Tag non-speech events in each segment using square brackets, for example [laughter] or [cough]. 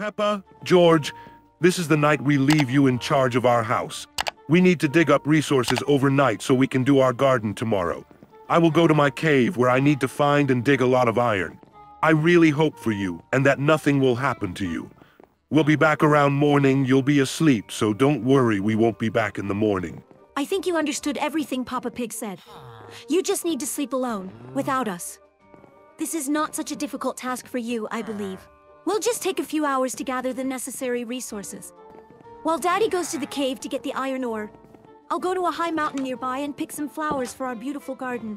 Peppa, George, this is the night we leave you in charge of our house. We need to dig up resources overnight so we can do our garden tomorrow. I will go to my cave where I need to find and dig a lot of iron. I really hope for you and that nothing will happen to you. We'll be back around morning, you'll be asleep, so don't worry, we won't be back in the morning. I think you understood everything Papa Pig said. You just need to sleep alone, without us. This is not such a difficult task for you, I believe. We'll just take a few hours to gather the necessary resources. While Daddy goes to the cave to get the iron ore, I'll go to a high mountain nearby and pick some flowers for our beautiful garden.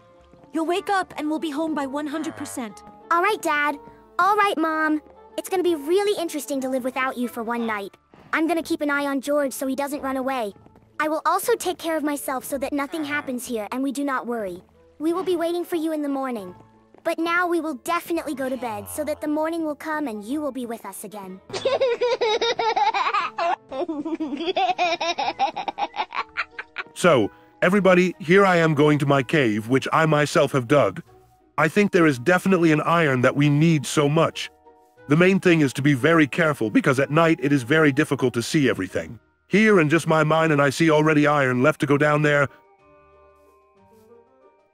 You'll wake up and we'll be home by 100%. All right, Dad. All right, Mom. It's gonna be really interesting to live without you for one night. I'm gonna keep an eye on George so he doesn't run away. I will also take care of myself so that nothing happens here and we do not worry. We will be waiting for you in the morning. But now we will definitely go to bed so that the morning will come and you will be with us again. [laughs] So, everybody, here I am going to my cave, which I myself have dug. I think there is definitely an iron that we need so much. The main thing is to be very careful because at night it is very difficult to see everything. Here in just my mind and I see already iron left to go down there.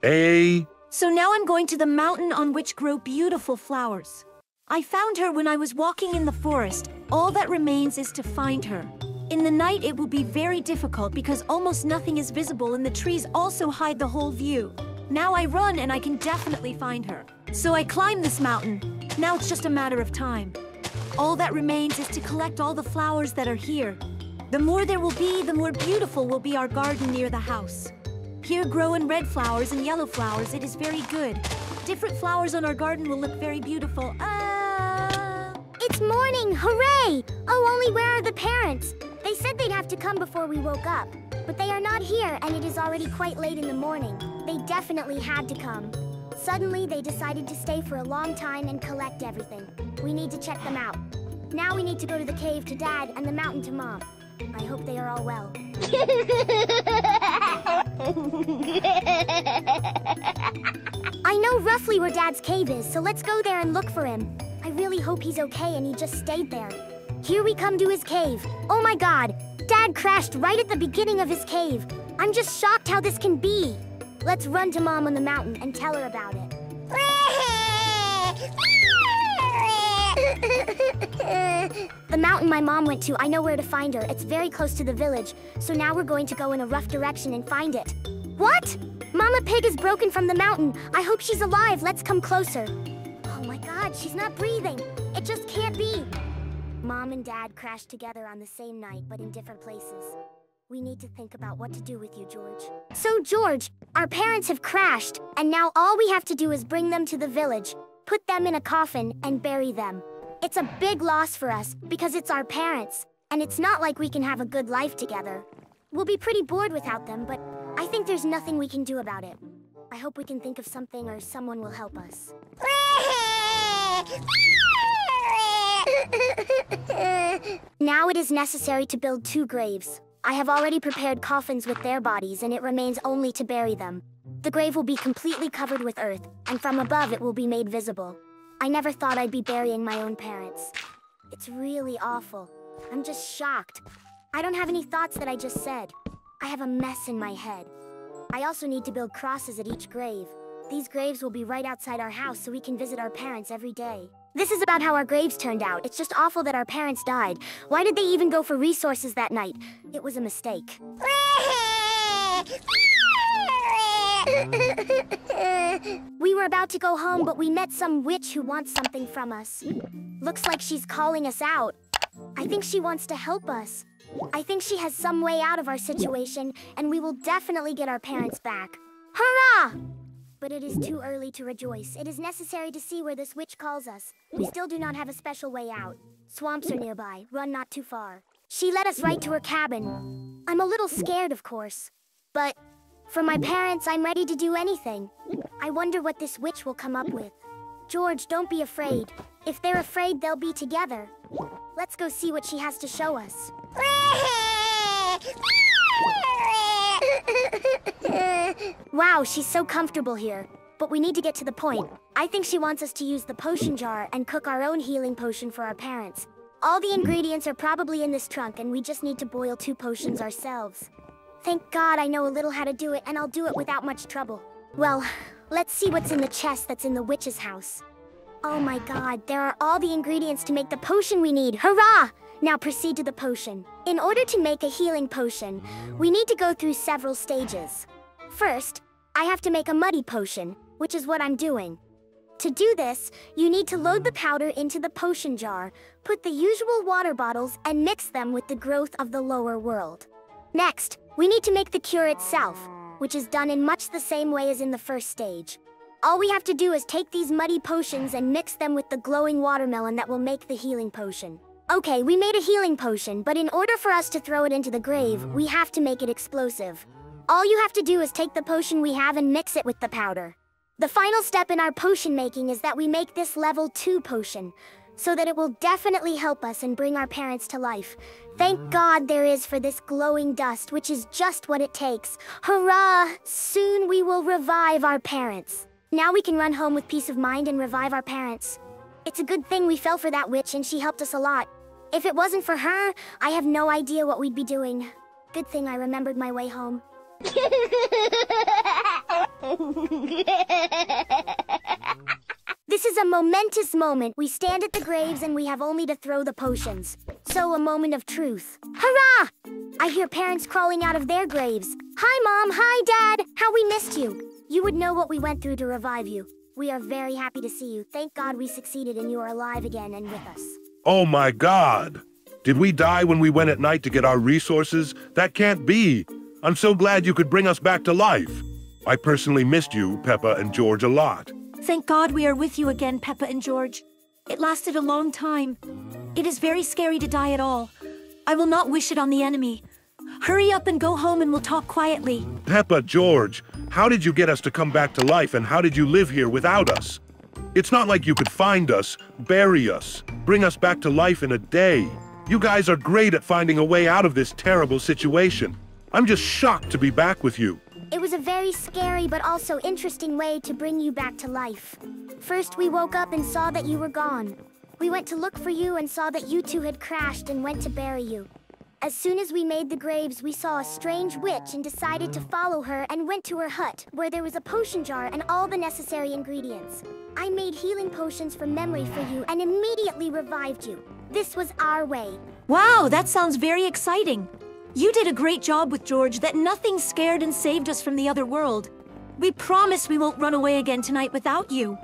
A So now I'm going to the mountain on which grow beautiful flowers. I found her when I was walking in the forest. All that remains is to find her. In the night, it will be very difficult because almost nothing is visible and the trees also hide the whole view. Now I run and I can definitely find her. So I climb this mountain. Now it's just a matter of time. All that remains is to collect all the flowers that are here. The more there will be, the more beautiful will be our garden near the house. Here grow in red flowers and yellow flowers. It is very good. Different flowers on our garden will look very beautiful. Ah! It's morning! Hooray! Oh, only where are the parents? They said they'd have to come before we woke up. But they are not here, and it is already quite late in the morning. They definitely had to come. Suddenly, they decided to stay for a long time and collect everything. We need to check them out. Now we need to go to the cave to Dad and the mountain to Mom. I hope they are all well. [laughs] I know roughly where Dad's cave is, so let's go there and look for him. I really hope he's okay and he just stayed there. Here we come to his cave. Oh my god! Dad crashed right at the beginning of his cave. I'm just shocked how this can be. Let's run to Mom on the mountain and tell her about it. [laughs] [laughs] the mountain my mom went to, I know where to find her. It's very close to the village, so now we're going to go in a rough direction and find it. What? Mama Pig is broken from the mountain. I hope she's alive. Let's come closer. Oh my god, she's not breathing. It just can't be. Mom and Dad crashed together on the same night, but in different places. We need to think about what to do with you, George. So, George, our parents have crashed, and now all we have to do is bring them to the village, put them in a coffin, and bury them. It's a big loss for us, because it's our parents, and it's not like we can have a good life together. We'll be pretty bored without them, but I think there's nothing we can do about it. I hope we can think of something or someone will help us. now it is necessary to build two graves. I have already prepared coffins with their bodies and it remains only to bury them. The grave will be completely covered with earth, and from above it will be made visible. I never thought I'd be burying my own parents. It's really awful. I'm just shocked. I don't have any thoughts that I just said. I have a mess in my head. I also need to build crosses at each grave. These graves will be right outside our house so we can visit our parents every day. This is about how our graves turned out. It's just awful that our parents died. Why did they even go for resources that night? It was a mistake. [laughs] [laughs] we were about to go home, but we met some witch who wants something from us. Looks like she's calling us out. I think she wants to help us. I think she has some way out of our situation, and we will definitely get our parents back. Hurrah! But it is too early to rejoice. It is necessary to see where this witch calls us. We still do not have a special way out. Swamps are nearby. Run not too far. She led us right to her cabin. I'm a little scared, of course. But for my parents, I'm ready to do anything. I wonder what this witch will come up with. George, don't be afraid. If they're afraid, they'll be together. Let's go see what she has to show us. wow, she's so comfortable here. But we need to get to the point. I think she wants us to use the potion jar and cook our own healing potion for our parents. All the ingredients are probably in this trunk and we just need to boil two potions ourselves. Thank God I know a little how to do it and I'll do it without much trouble. Well, let's see what's in the chest that's in the witch's house. Oh my god, there are all the ingredients to make the potion we need. Hurrah! Now proceed to the potion. In order to make a healing potion, we need to go through several stages. First, I have to make a muddy potion, which is what I'm doing. To do this, you need to load the powder into the potion jar, put the usual water bottles, and mix them with the growth of the lower world. Next, we need to make the cure itself, which is done in much the same way as in the first stage. All we have to do is take these muddy potions and mix them with the glowing watermelon that will make the healing potion. Okay, we made a healing potion, but in order for us to throw it into the grave, we have to make it explosive. All you have to do is take the potion we have and mix it with the powder. The final step in our potion making is that we make this level 2 potion, so that it will definitely help us and bring our parents to life. Thank mm. God there is for this glowing dust, which is just what it takes. Hurrah! Soon we will revive our parents. Now we can run home with peace of mind and revive our parents. It's a good thing we fell for that witch and she helped us a lot. If it wasn't for her, I have no idea what we'd be doing. Good thing I remembered my way home. [laughs] This is a momentous moment. We stand at the graves and we have only to throw the potions. So a moment of truth. Hurrah! I hear parents crawling out of their graves. Hi, Mom. Hi, Dad. How we missed you. You would know what we went through to revive you. We are very happy to see you. Thank God we succeeded and you are alive again and with us. Oh my god! Did we die when we went at night to get our resources? That can't be! I'm so glad you could bring us back to life. I personally missed you, Peppa and George, a lot. Thank God we are with you again, Peppa and George. It lasted a long time. It is very scary to die at all. I will not wish it on the enemy. Hurry up and go home and we'll talk quietly. Peppa, George, how did you get us to come back to life and how did you live here without us? It's not like you could find us, bury us, bring us back to life in a day. You guys are great at finding a way out of this terrible situation. I'm just shocked to be back with you. It was a very scary but also interesting way to bring you back to life. First, we woke up and saw that you were gone. We went to look for you and saw that you two had crashed and went to bury you. As soon as we made the graves, we saw a strange witch and decided to follow her and went to her hut, where there was a potion jar and all the necessary ingredients. I made healing potions from memory for you and immediately revived you. This was our way. Wow, that sounds very exciting. You did a great job with George that nothing scared and saved us from the other world. We promise we won't run away again tonight without you.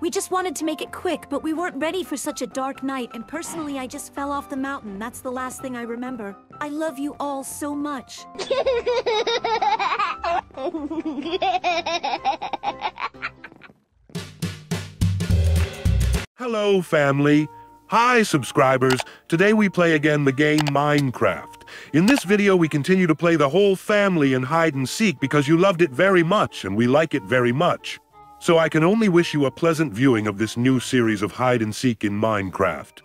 We just wanted to make it quick, but we weren't ready for such a dark night, and personally, I just fell off the mountain. That's the last thing I remember. I love you all so much. Hello, family. Hi, subscribers. Today we play again the game Minecraft. In this video, we continue to play the whole family in hide and seek because you loved it very much and we like it very much. So I can only wish you a pleasant viewing of this new series of hide and seek in Minecraft.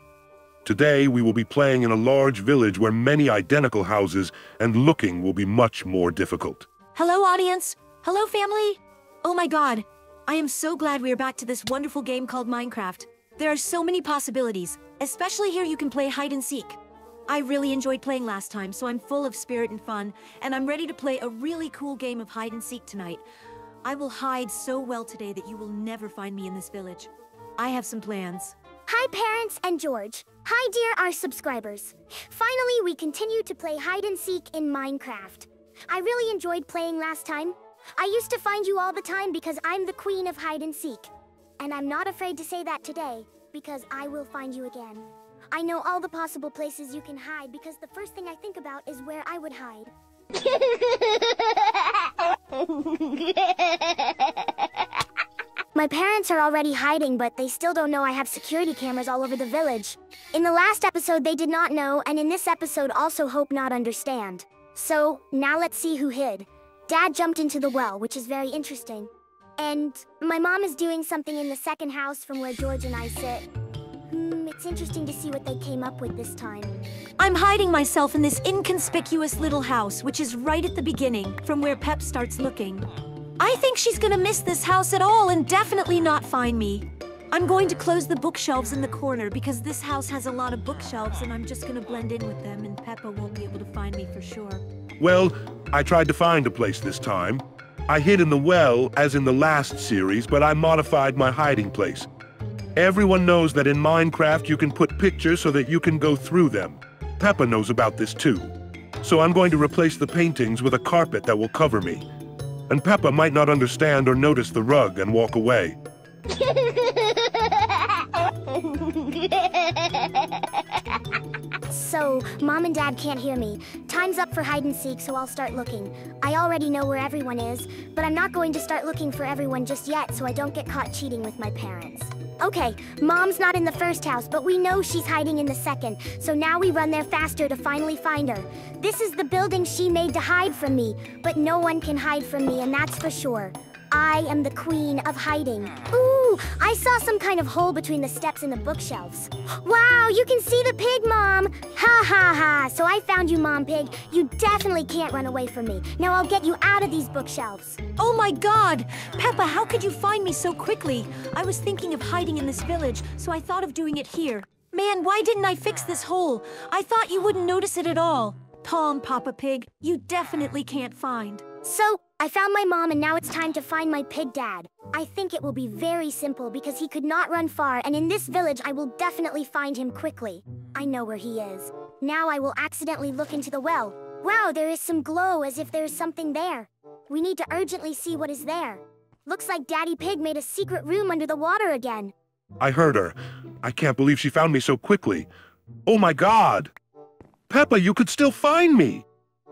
Today, we will be playing in a large village where many identical houses and looking will be much more difficult. Hello, audience. Hello, family. Oh my god. I am so glad we are back to this wonderful game called Minecraft. There are so many possibilities, especially here you can play hide and seek. I really enjoyed playing last time, so I'm full of spirit and fun, and I'm ready to play a really cool game of hide and seek tonight. I will hide so well today that you will never find me in this village. I have some plans. Hi, parents and George. Hi, dear our subscribers. Finally, we continue to play hide and seek in Minecraft. I really enjoyed playing last time. I used to find you all the time because I'm the queen of hide and seek. And I'm not afraid to say that today, because I will find you again. I know all the possible places you can hide because the first thing I think about is where I would hide. [laughs] My parents are already hiding, but they still don't know I have security cameras all over the village. In the last episode, they did not know, and in this episode, also hope not understand. So, now let's see who hid. Dad jumped into the well, which is very interesting. And my mom is doing something in the second house from where George and I sit. It's interesting to see what they came up with this time. I'm hiding myself in this inconspicuous little house, which is right at the beginning, from where Pep starts looking. I think she's gonna miss this house at all and definitely not find me. I'm going to close the bookshelves in the corner because this house has a lot of bookshelves and I'm just gonna blend in with them and Peppa won't be able to find me for sure. Well, I tried to find a place this time. I hid in the well, as in the last series, but I modified my hiding place. Everyone knows that in Minecraft you can put pictures so that you can go through them. Peppa knows about this too. So I'm going to replace the paintings with a carpet that will cover me. And Peppa might not understand or notice the rug and walk away. [laughs] So, mom and dad can't hear me. Time's up for hide and seek, so I'll start looking. I already know where everyone is, but I'm not going to start looking for everyone just yet so I don't get caught cheating with my parents. Okay, mom's not in the first house, but we know she's hiding in the second, so now we run there faster to finally find her. This is the building she made to hide from me, but no one can hide from me, and that's for sure. I am the queen of hiding. Ooh, I saw some kind of hole between the steps and the bookshelves. Wow, you can see the pig, Mom! Ha ha ha! So I found you, Mom Pig. You definitely can't run away from me. Now I'll get you out of these bookshelves. Oh my god! Peppa, how could you find me so quickly? I was thinking of hiding in this village, so I thought of doing it here. Man, why didn't I fix this hole? I thought you wouldn't notice it at all. Tom, Papa Pig, you definitely can't find. So, I found my mom and now it's time to find my pig dad. I think it will be very simple because he could not run far and in this village I will definitely find him quickly. I know where he is. Now I will accidentally look into the well. Wow, there is some glow as if there is something there. We need to urgently see what is there. Looks like Daddy Pig made a secret room under the water again. I heard her. I can't believe she found me so quickly. Oh my god! Peppa, you could still find me!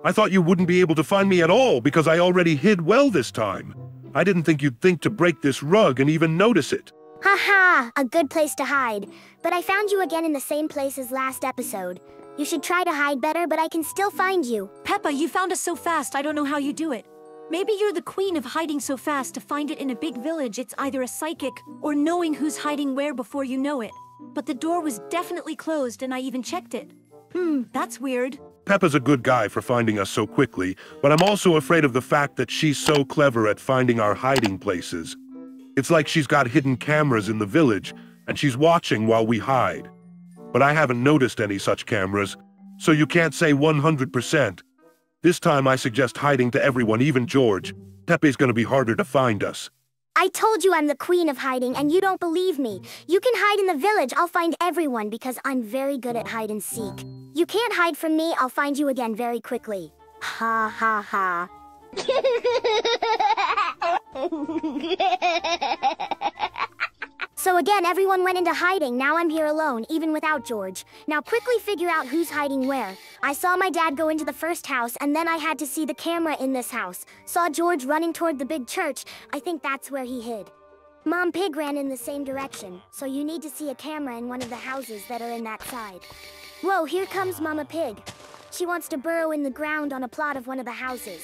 I thought you wouldn't be able to find me at all because I already hid well this time. I didn't think you'd think to break this rug and even notice it. Haha, a good place to hide. But I found you again in the same place as last episode. You should try to hide better, but I can still find you. Peppa, you found us so fast, I don't know how you do it. Maybe you're the queen of hiding so fast to find it in a big village. It's either a psychic or knowing who's hiding where before you know it. But the door was definitely closed and I even checked it. Hmm, that's weird. Peppa's a good guy for finding us so quickly, but I'm also afraid of the fact that she's so clever at finding our hiding places. It's like she's got hidden cameras in the village, and she's watching while we hide. But I haven't noticed any such cameras, so you can't say 100%. This time I suggest hiding to everyone, even George. Pepe's gonna be harder to find us. I told you I'm the queen of hiding and you don't believe me. You can hide in the village, I'll find everyone because I'm very good at hide and seek. You can't hide from me, I'll find you again very quickly. Ha ha ha. [laughs] So again, everyone went into hiding. Now I'm here alone, even without George. Now quickly figure out who's hiding where. I saw my dad go into the first house, and then I had to see the camera in this house. Saw George running toward the big church. I think that's where he hid. Mom Pig ran in the same direction, so you need to see a camera in one of the houses that are in that side. Whoa, here comes Mama Pig. She wants to burrow in the ground on a plot of one of the houses.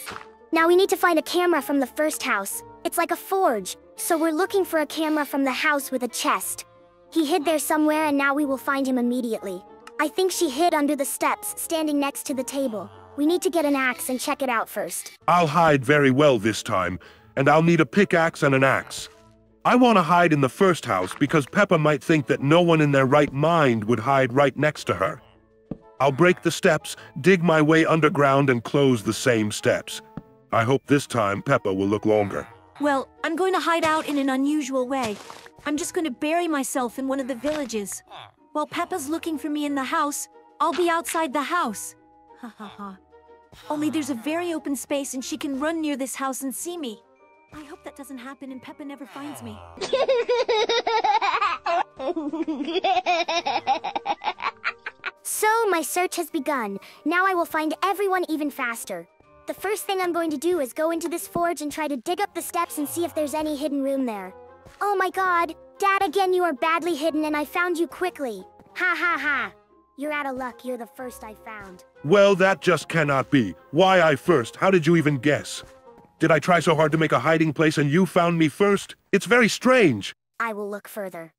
Now we need to find a camera from the first house. It's like a forge, so we're looking for a camera from the house with a chest. He hid there somewhere and now we will find him immediately. I think she hid under the steps, standing next to the table. We need to get an axe and check it out first. I'll hide very well this time, and I'll need a pickaxe and an axe. I want to hide in the first house because Peppa might think that no one in their right mind would hide right next to her. I'll break the steps, dig my way underground, and close the same steps. I hope this time Peppa will look longer. Well, I'm going to hide out in an unusual way. I'm just going to bury myself in one of the villages. While Peppa's looking for me in the house, I'll be outside the house. Ha ha ha. Only there's a very open space and she can run near this house and see me. I hope that doesn't happen and Peppa never finds me. [laughs] So, my search has begun. Now I will find everyone even faster. The first thing I'm going to do is go into this forge and try to dig up the steps and see if there's any hidden room there. Oh my god! Dad, again you are badly hidden and I found you quickly. Ha ha ha! You're out of luck, you're the first I found. Well, that just cannot be. Why I first? How did you even guess? Did I try so hard to make a hiding place and you found me first? It's very strange. I will look further.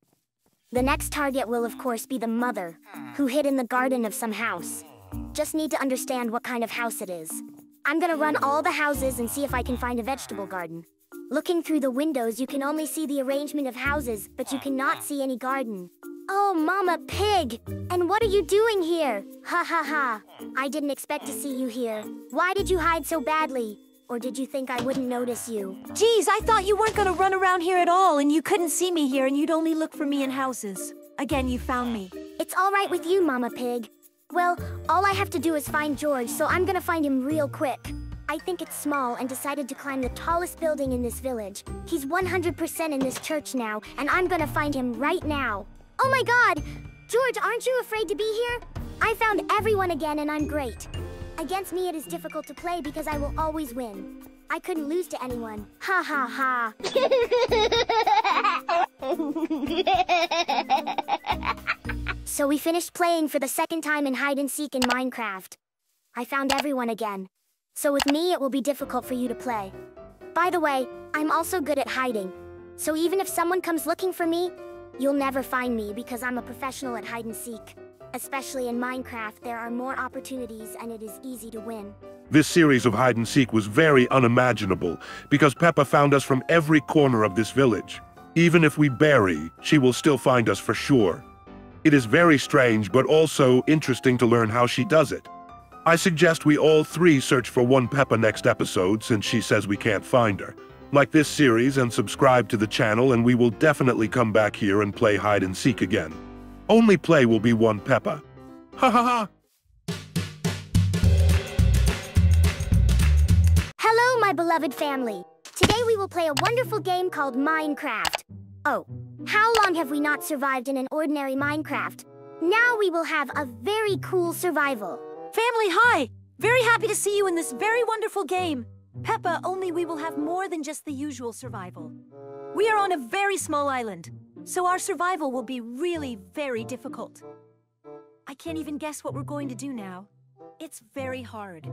The next target will of course be the mother, who hid in the garden of some house. Just need to understand what kind of house it is. I'm gonna run all the houses and see if I can find a vegetable garden. Looking through the windows, you can only see the arrangement of houses, but you cannot see any garden. Oh, Mama Pig! And what are you doing here? Ha ha ha. I didn't expect to see you here. Why did you hide so badly? Or did you think I wouldn't notice you? Geez, I thought you weren't gonna run around here at all and you couldn't see me here and you'd only look for me in houses. Again, you found me. It's all right with you, Mama Pig. Well, all I have to do is find George, so I'm gonna find him real quick. I think it's small and decided to climb the tallest building in this village. He's 100% in this church now, and I'm gonna find him right now. Oh my god! George, aren't you afraid to be here? I found everyone again and I'm great. Against me it is difficult to play because I will always win. I couldn't lose to anyone. Ha ha ha. [laughs] so we finished playing for the second time in hide and seek in Minecraft. I found everyone again. So with me, it will be difficult for you to play. By the way, I'm also good at hiding. So even if someone comes looking for me, you'll never find me because I'm a professional at hide and seek. Especially in Minecraft, there are more opportunities and it is easy to win. This series of hide and seek was very unimaginable because Peppa found us from every corner of this village. Even if we bury, she will still find us for sure. It is very strange but also interesting to learn how she does it. I suggest we all three search for one Peppa next episode since she says we can't find her. Like this series and subscribe to the channel and we will definitely come back here and play hide and seek again. Only play will be one Peppa. Ha ha ha! Hello, my beloved family. Today we will play a wonderful game called Minecraft. Oh, how long have we not survived in an ordinary Minecraft? Now we will have a very cool survival. Family, hi! Very happy to see you in this very wonderful game. Peppa, only we will have more than just the usual survival. We are on a very small island, so our survival will be really very difficult. I can't even guess what we're going to do now. It's very hard.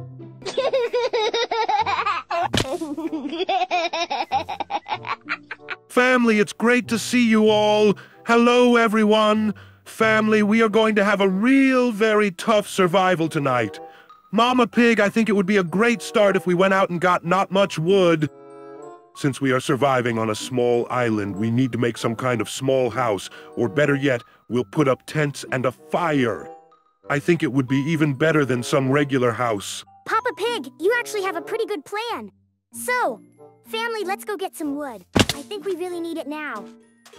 [laughs] Family, it's great to see you all. Hello, everyone. Family, we are going to have a real very tough survival tonight. Mama Pig, I think it would be a great start if we went out and got not much wood. Since we are surviving on a small island, we need to make some kind of small house, or better yet, we'll put up tents and a fire. I think it would be even better than some regular house. Papa Pig, you actually have a pretty good plan. So, family, let's go get some wood. I think we really need it now.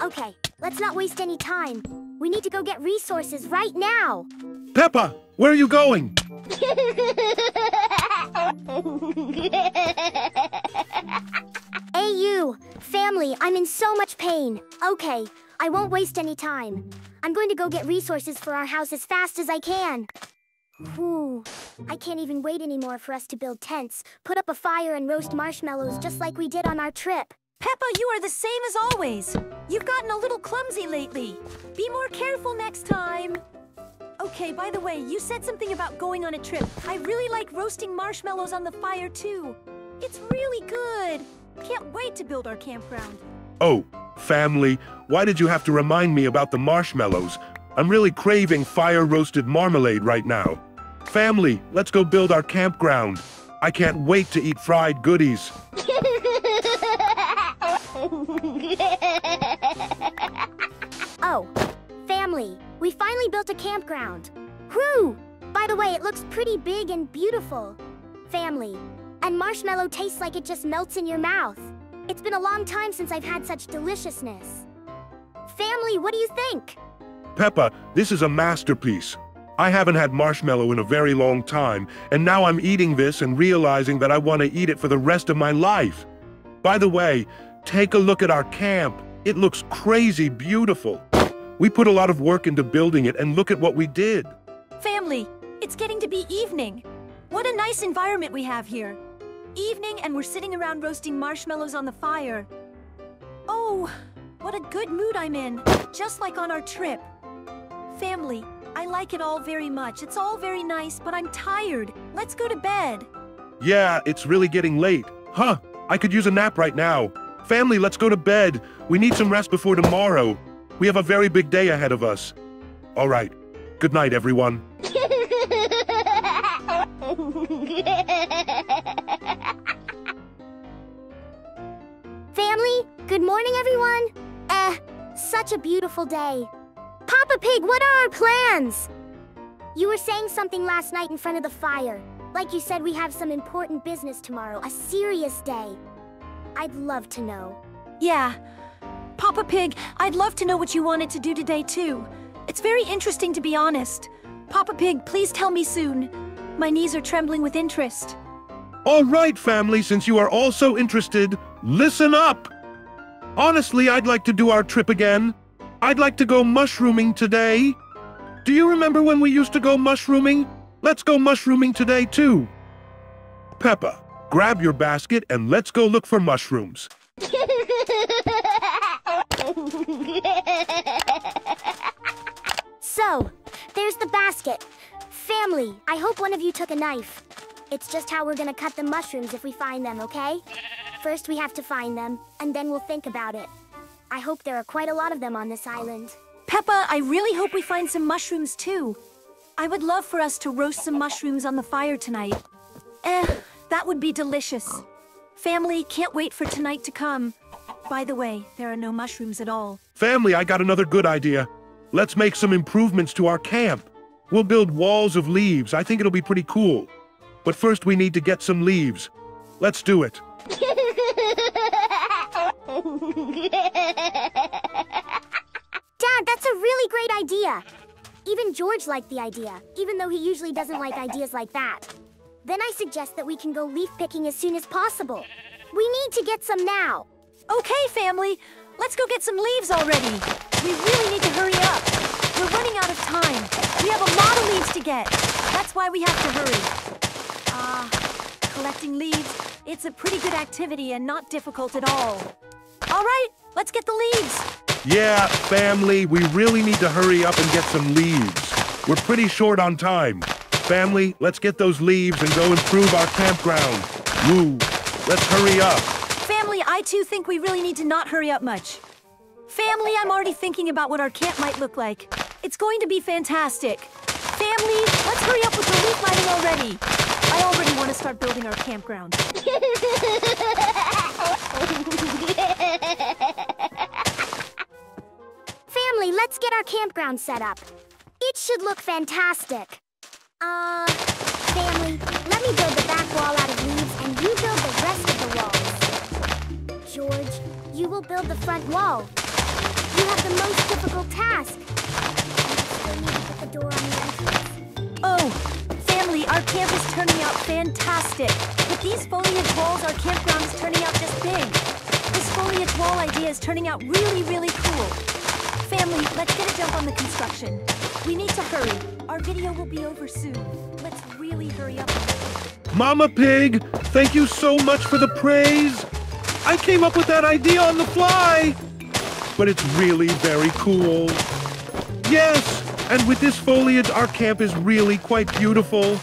Okay, let's not waste any time. We need to go get resources right now. Peppa, where are you going? Hey you! Family, I'm in so much pain. Okay, I won't waste any time. I'm going to go get resources for our house as fast as I can. Whew. I can't even wait anymore for us to build tents, put up a fire and roast marshmallows just like we did on our trip. Peppa, you are the same as always. You've gotten a little clumsy lately. Be more careful next time. Okay, by the way, you said something about going on a trip. I really like roasting marshmallows on the fire, too. It's really good. Can't wait to build our campground. Oh, family, why did you have to remind me about the marshmallows? I'm really craving fire-roasted marmalade right now. Family, let's go build our campground. I can't wait to eat fried goodies. [laughs] Oh, family, we finally built a campground. Whew! By the way, it looks pretty big and beautiful. Family, and marshmallow tastes like it just melts in your mouth. It's been a long time since I've had such deliciousness. Family, what do you think? Peppa, this is a masterpiece. I haven't had marshmallow in a very long time, and now I'm eating this and realizing that I want to eat it for the rest of my life. By the way, take a look at our camp. It looks crazy beautiful. We put a lot of work into building it, and look at what we did. Family, it's getting to be evening. What a nice environment we have here. Evening and we're sitting around roasting marshmallows on the fire. Oh, what a good mood I'm in, just like on our trip. Family, I like it all very much. It's all very nice, but I'm tired. Let's go to bed. Yeah, it's really getting late. Huh, I could use a nap right now. Family, let's go to bed. We need some rest before tomorrow. We have a very big day ahead of us. All right. Good night, everyone. Family, good morning, everyone. Eh, such a beautiful day. Papa Pig, what are our plans? You were saying something last night in front of the fire. Like you said, we have some important business tomorrow, a serious day. I'd love to know. Yeah. Papa Pig, I'd love to know what you wanted to do today, too. It's very interesting, to be honest. Papa Pig, please tell me soon. My knees are trembling with interest. All right, family, since you are all so interested, listen up! Honestly, I'd like to do our trip again. I'd like to go mushrooming today. Do you remember when we used to go mushrooming? Let's go mushrooming today, too. Peppa, grab your basket and let's go look for mushrooms. So, there's the basket. Family, I hope one of you took a knife. It's just how we're gonna cut the mushrooms if we find them, okay? First we have to find them, and then we'll think about it. I hope there are quite a lot of them on this island. Peppa, I really hope we find some mushrooms, too. I would love for us to roast some mushrooms on the fire tonight. Eh, that would be delicious. Family, can't wait for tonight to come. By the way, there are no mushrooms at all. Family, I got another good idea. Let's make some improvements to our camp. We'll build walls of leaves. I think it'll be pretty cool. But first we need to get some leaves. Let's do it. [laughs] Dad, that's a really great idea. Even George liked the idea, even though he usually doesn't like ideas like that. Then I suggest that we can go leaf picking as soon as possible. We need to get some now. Okay, family, let's go get some leaves already. We really need to hurry up. We're running out of time. We have a lot of leaves to get. That's why we have to hurry. Ah, collecting leaves, it's a pretty good activity and not difficult at all. All right, let's get the leaves. Yeah, family, we really need to hurry up and get some leaves. We're pretty short on time. Family, let's get those leaves and go improve our campground. Woo, let's hurry up. Family, I too think we really need to not hurry up much. Family, I'm already thinking about what our camp might look like. It's going to be fantastic. Family, let's hurry up with the leaf lighting already. I already want to start building our campground. [laughs] [laughs] Family, let's get our campground set up. It should look fantastic. Uh, family, let me build the back wall out of leaves and you build the rest of the walls. George, you will build the front wall. You have the most difficult task. Oh, family, our camp is turning out fantastic. With these foliage walls, our campground is turning out just big. This foliage wall idea is turning out really, really cool. Family, let's get a jump on the construction. We need to hurry. Our video will be over soon. Let's really hurry up. Mama Pig, thank you so much for the praise. I came up with that idea on the fly. But it's really very cool. Yes, and with this foliage, our camp is really quite beautiful.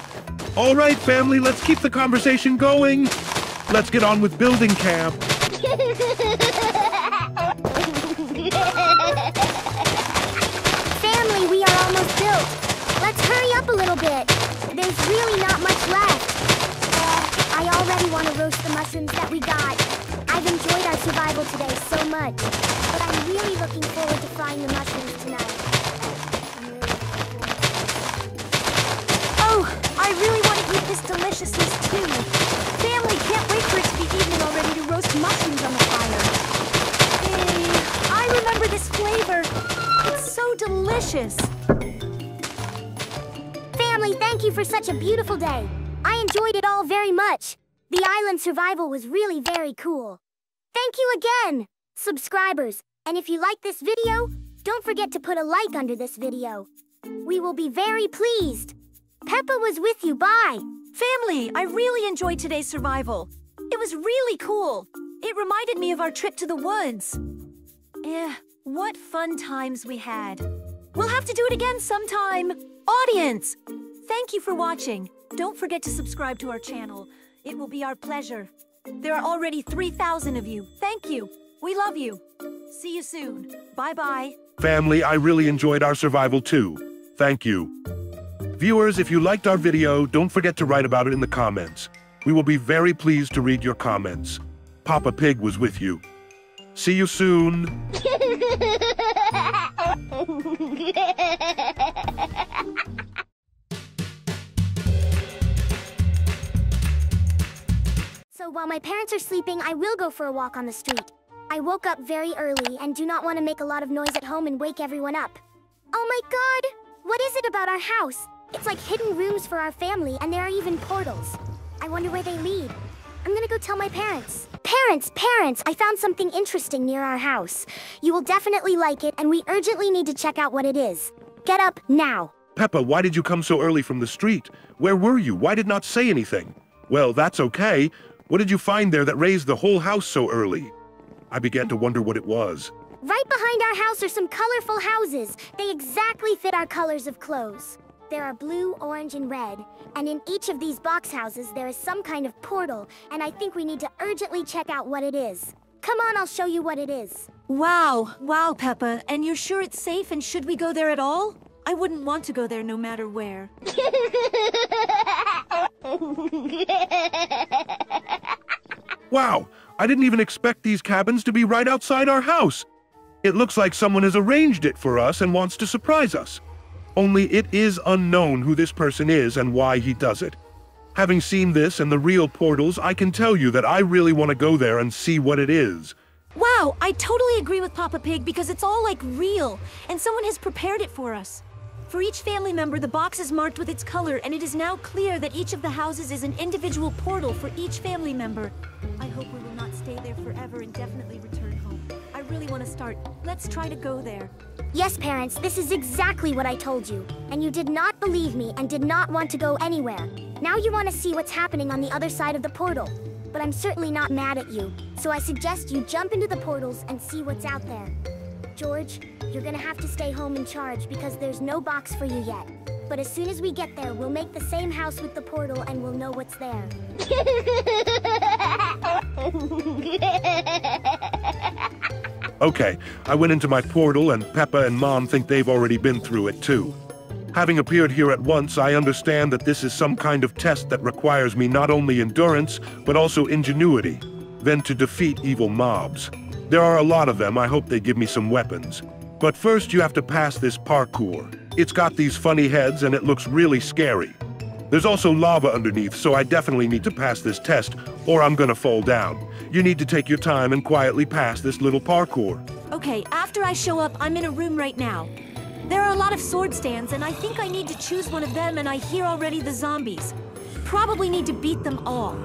All right, family, let's keep the conversation going. Let's get on with building camp. Family, we are almost built. Let's hurry up a little bit. There's really not much left. Uh, I already want to roast the mushrooms that we got. I've enjoyed our survival today so much. But I'm really looking forward to frying the mushrooms tonight. This deliciousness too. Family can't wait for it to be evening already to roast mushrooms on the fire. Hey, I remember this flavor. It's so delicious. Family, thank you for such a beautiful day. I enjoyed it all very much. The island survival was really very cool. Thank you again, subscribers. And if you like this video, don't forget to put a like under this video. We will be very pleased. Peppa was with you. Bye. Family, I really enjoyed today's survival. It was really cool. It reminded me of our trip to the woods. Eh, what fun times we had. We'll have to do it again sometime. Audience, thank you for watching. Don't forget to subscribe to our channel. It will be our pleasure. There are already 3,000 of you. Thank you. We love you. See you soon. Bye-bye. Family, I really enjoyed our survival too. Thank you. Viewers, if you liked our video, don't forget to write about it in the comments. We will be very pleased to read your comments. Papa Pig was with you. See you soon. So while my parents are sleeping, I will go for a walk on the street. I woke up very early and do not want to make a lot of noise at home and wake everyone up. Oh my god! What is it about our house? It's like hidden rooms for our family and there are even portals. I wonder where they lead. I'm gonna go tell my parents. Parents, parents, I found something interesting near our house. You will definitely like it and we urgently need to check out what it is. Get up now. Peppa, why did you come so early from the street? Where were you? Why did not say anything? Well, that's okay. What did you find there that raised the whole house so early? I began to wonder what it was. Right behind our house are some colorful houses. They exactly fit our colors of clothes. There are blue, orange, and red. And in each of these box houses, there is some kind of portal, and I think we need to urgently check out what it is. Come on, I'll show you what it is. Wow, wow, Peppa. And you're sure it's safe and should we go there at all? I wouldn't want to go there no matter where. Wow, I didn't even expect these cabins to be right outside our house. It looks like someone has arranged it for us and wants to surprise us. Only it is unknown who this person is and why he does it. Having seen this and the real portals, I can tell you that I really want to go there and see what it is. Wow, I totally agree with Papa Pig because it's all like real, and someone has prepared it for us. For each family member, the box is marked with its color, and it is now clear that each of the houses is an individual portal for each family member. I hope we will not stay there forever and really want to start. Let's try to go there. Yes, parents, this is exactly what I told you. And you did not believe me and did not want to go anywhere. Now you want to see what's happening on the other side of the portal. But I'm certainly not mad at you. So I suggest you jump into the portals and see what's out there. George, you're gonna have to stay home in charge because there's no box for you yet. But as soon as we get there, we'll make the same house with the portal and we'll know what's there. [laughs] Okay, I went into my portal and Peppa and Mom think they've already been through it too. Having appeared here at once, I understand that this is some kind of test that requires me not only endurance, but also ingenuity, then to defeat evil mobs. There are a lot of them, I hope they give me some weapons. But first you have to pass this parkour. It's got these funny heads and it looks really scary. There's also lava underneath, so I definitely need to pass this test, or I'm gonna fall down. You need to take your time and quietly pass this little parkour. Okay, after I show up, I'm in a room right now. There are a lot of sword stands, and I think I need to choose one of them, and I hear already the zombies. Probably need to beat them all.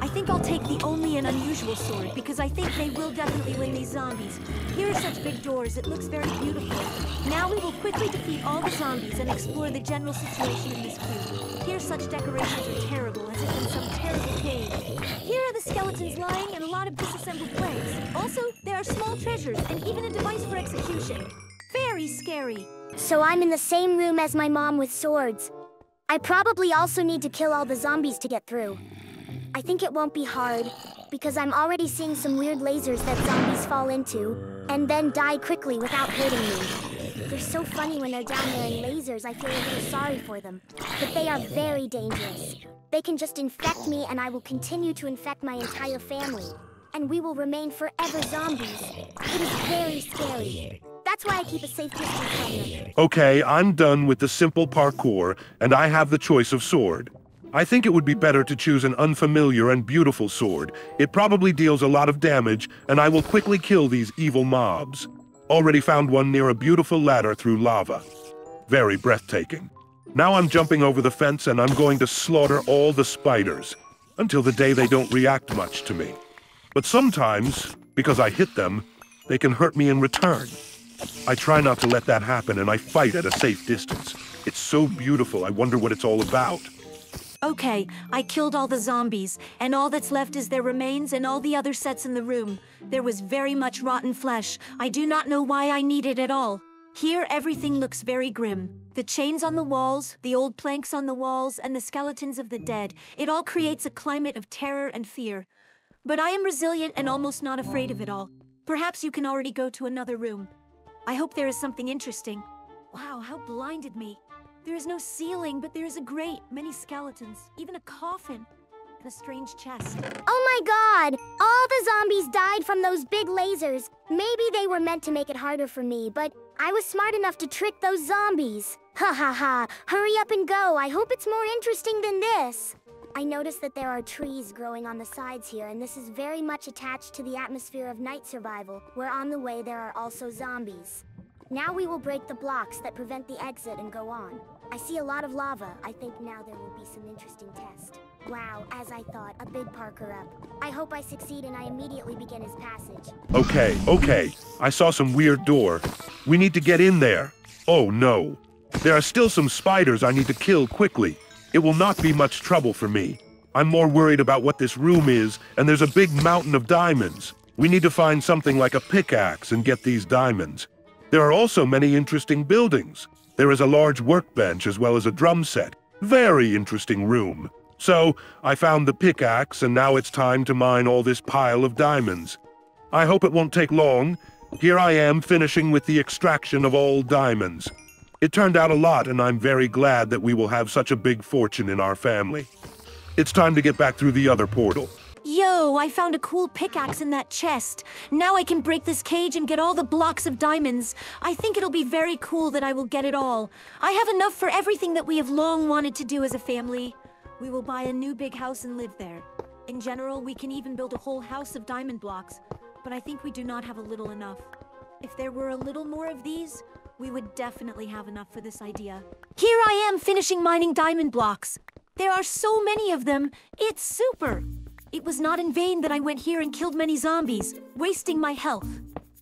I think I'll take the only and unusual sword, because I think they will definitely win these zombies. Here are such big doors, it looks very beautiful. Now we will quickly defeat all the zombies and explore the general situation in this cube. Here such decorations are terrible, as if in some terrible cave. Here are the skeletons lying and a lot of disassembled planks. Also, there are small treasures and even a device for execution. Very scary. So I'm in the same room as my mom with swords. I probably also need to kill all the zombies to get through. I think it won't be hard, because I'm already seeing some weird lasers that zombies fall into, and then die quickly without hurting me. They're so funny when they're down there in lasers, I feel a little sorry for them. But they are very dangerous. They can just infect me, and I will continue to infect my entire family. And we will remain forever zombies. It is very scary. That's why I keep a safe distance from them. Okay, I'm done with the simple parkour, and I have the choice of sword. I think it would be better to choose an unfamiliar and beautiful sword. It probably deals a lot of damage, and I will quickly kill these evil mobs. Already found one near a beautiful ladder through lava. Very breathtaking. Now I'm jumping over the fence and I'm going to slaughter all the spiders, until the day they don't react much to me. But sometimes, because I hit them, they can hurt me in return. I try not to let that happen and I fight at a safe distance. It's so beautiful, I wonder what it's all about. Okay, I killed all the zombies, and all that's left is their remains and all the other sets in the room. There was very much rotten flesh. I do not know why I need it at all. Here, everything looks very grim. The chains on the walls, the old planks on the walls, and the skeletons of the dead. It all creates a climate of terror and fear. But I am resilient and almost not afraid of it all. Perhaps you can already go to another room. I hope there is something interesting. Wow, how blinded me. There is no ceiling, but there is a grate, many skeletons, even a coffin. and a strange chest. Oh my god! All the zombies died from those big lasers. Maybe they were meant to make it harder for me, but I was smart enough to trick those zombies. Ha ha ha! Hurry up and go! I hope it's more interesting than this! I noticed that there are trees growing on the sides here, and this is very much attached to the atmosphere of night survival, where on the way there are also zombies. Now we will break the blocks that prevent the exit and go on. I see a lot of lava. I think now there will be some interesting tests. Wow, as I thought, a big parkour up. I hope I succeed and I immediately begin his passage. Okay, okay. I saw some weird door. We need to get in there. Oh no. There are still some spiders I need to kill quickly. It will not be much trouble for me. I'm more worried about what this room is, and there's a big mountain of diamonds. We need to find something like a pickaxe and get these diamonds. There are also many interesting buildings. There is a large workbench as well as a drum set. Very interesting room. So, I found the pickaxe and now it's time to mine all this pile of diamonds. I hope it won't take long. Here I am finishing with the extraction of all diamonds. It turned out a lot and I'm very glad that we will have such a big fortune in our family. It's time to get back through the other portal. Yo, I found a cool pickaxe in that chest. Now I can break this cage and get all the blocks of diamonds. I think it'll be very cool that I will get it all. I have enough for everything that we have long wanted to do as a family. We will buy a new big house and live there. In general, we can even build a whole house of diamond blocks, but I think we do not have a little enough. If there were a little more of these, we would definitely have enough for this idea. Here I am finishing mining diamond blocks. There are so many of them. It's super. It was not in vain that I went here and killed many zombies, wasting my health.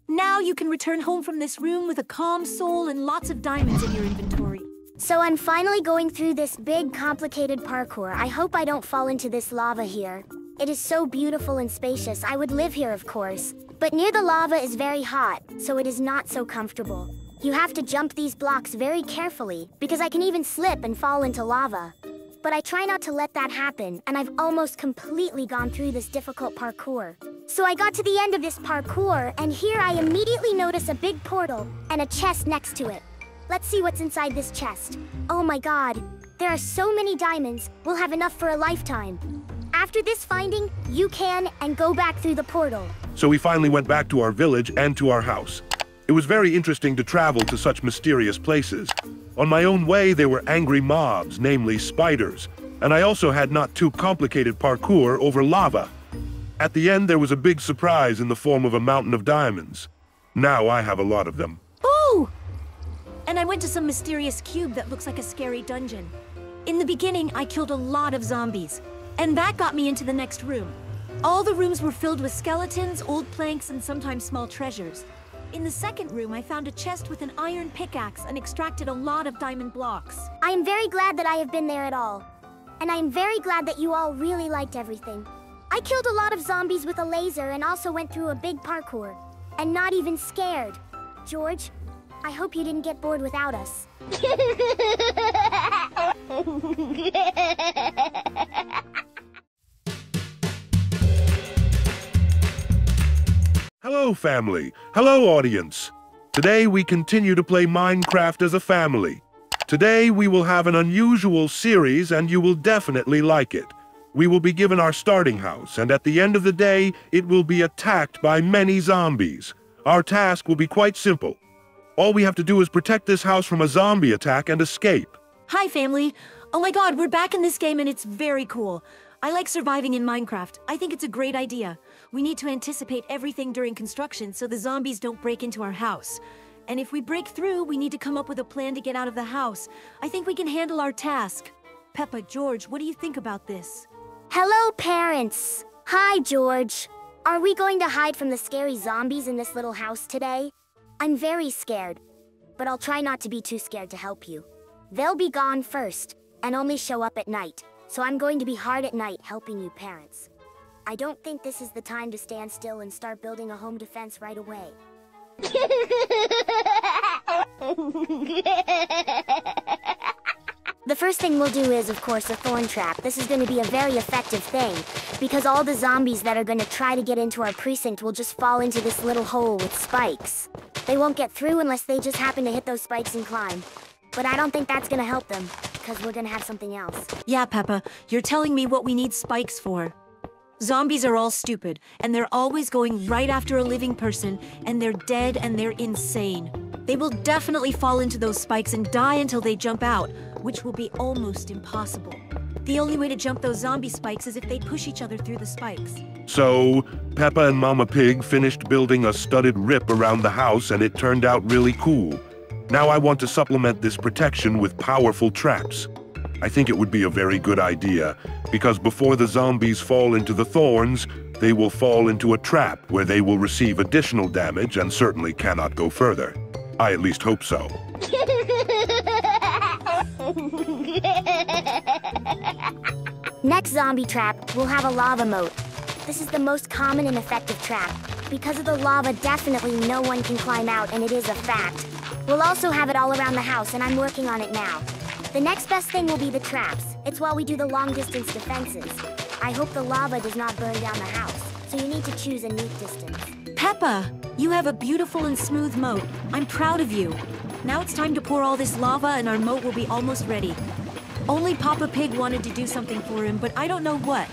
Now you can return home from this room with a calm soul and lots of diamonds in your inventory. So I'm finally going through this big, complicated parkour. I hope I don't fall into this lava here. It is so beautiful and spacious. I would live here, of course. But near the lava is very hot, so it is not so comfortable. You have to jump these blocks very carefully, because I can even slip and fall into lava. But I try not to let that happen, and I've almost completely gone through this difficult parkour. So I got to the end of this parkour, and here I immediately notice a big portal and a chest next to it. Let's see what's inside this chest. Oh my god, there are so many diamonds, we'll have enough for a lifetime. After this finding, you can and go back through the portal. So we finally went back to our village and to our house. It was very interesting to travel to such mysterious places. On my own way, there were angry mobs, namely spiders, and I also had not too complicated parkour over lava. At the end, there was a big surprise in the form of a mountain of diamonds. Now I have a lot of them. Ooh! And I went to some mysterious cube that looks like a scary dungeon. In the beginning, I killed a lot of zombies, and that got me into the next room. All the rooms were filled with skeletons, old planks, and sometimes small treasures. In the second room, I found a chest with an iron pickaxe and extracted a lot of diamond blocks. I am very glad that I have been there at all. And I am very glad that you all really liked everything. I killed a lot of zombies with a laser and also went through a big parkour. And not even scared. George, I hope you didn't get bored without us. [laughs] Hello, family. Hello, audience. Today we continue to play Minecraft as a family. Today we will have an unusual series and you will definitely like it. We will be given our starting house and at the end of the day it will be attacked by many zombies. Our task will be quite simple. All we have to do is protect this house from a zombie attack and escape. Hi, family. Oh my god, we're back in this game and it's very cool. I like surviving in Minecraft. I think it's a great idea. We need to anticipate everything during construction so the zombies don't break into our house. And if we break through, we need to come up with a plan to get out of the house. I think we can handle our task. Peppa, George, what do you think about this? Hello, parents. Hi, George. Are we going to hide from the scary zombies in this little house today? I'm very scared, but I'll try not to be too scared to help you. They'll be gone first, and only show up at night, so I'm going to be hard at night helping you parents. I don't think this is the time to stand still and start building a home defense right away. [laughs] The first thing we'll do is, of course, a thorn trap. This is going to be a very effective thing, because all the zombies that are going to try to get into our precinct will just fall into this little hole with spikes. They won't get through unless they just happen to hit those spikes and climb. But I don't think that's going to help them. because we're gonna have something else. Yeah, Peppa, you're telling me what we need spikes for. Zombies are all stupid, and they're always going right after a living person, and they're dead and they're insane. They will definitely fall into those spikes and die until they jump out, which will be almost impossible. The only way to jump those zombie spikes is if they push each other through the spikes. So, Peppa and Mama Pig finished building a studded rip around the house and it turned out really cool. Now I want to supplement this protection with powerful traps. I think it would be a very good idea, because before the zombies fall into the thorns, they will fall into a trap where they will receive additional damage and certainly cannot go further. I at least hope so. [laughs] Next zombie trap, we'll have a lava moat. This is the most common and effective trap. Because of the lava, definitely no one can climb out, and it is a fact. We'll also have it all around the house, and I'm working on it now. The next best thing will be the traps. It's while we do the long-distance defenses. I hope the lava does not burn down the house, so you need to choose a neat distance. Peppa, you have a beautiful and smooth moat. I'm proud of you. Now it's time to pour all this lava and our moat will be almost ready. Only Papa Pig wanted to do something for him, but I don't know what.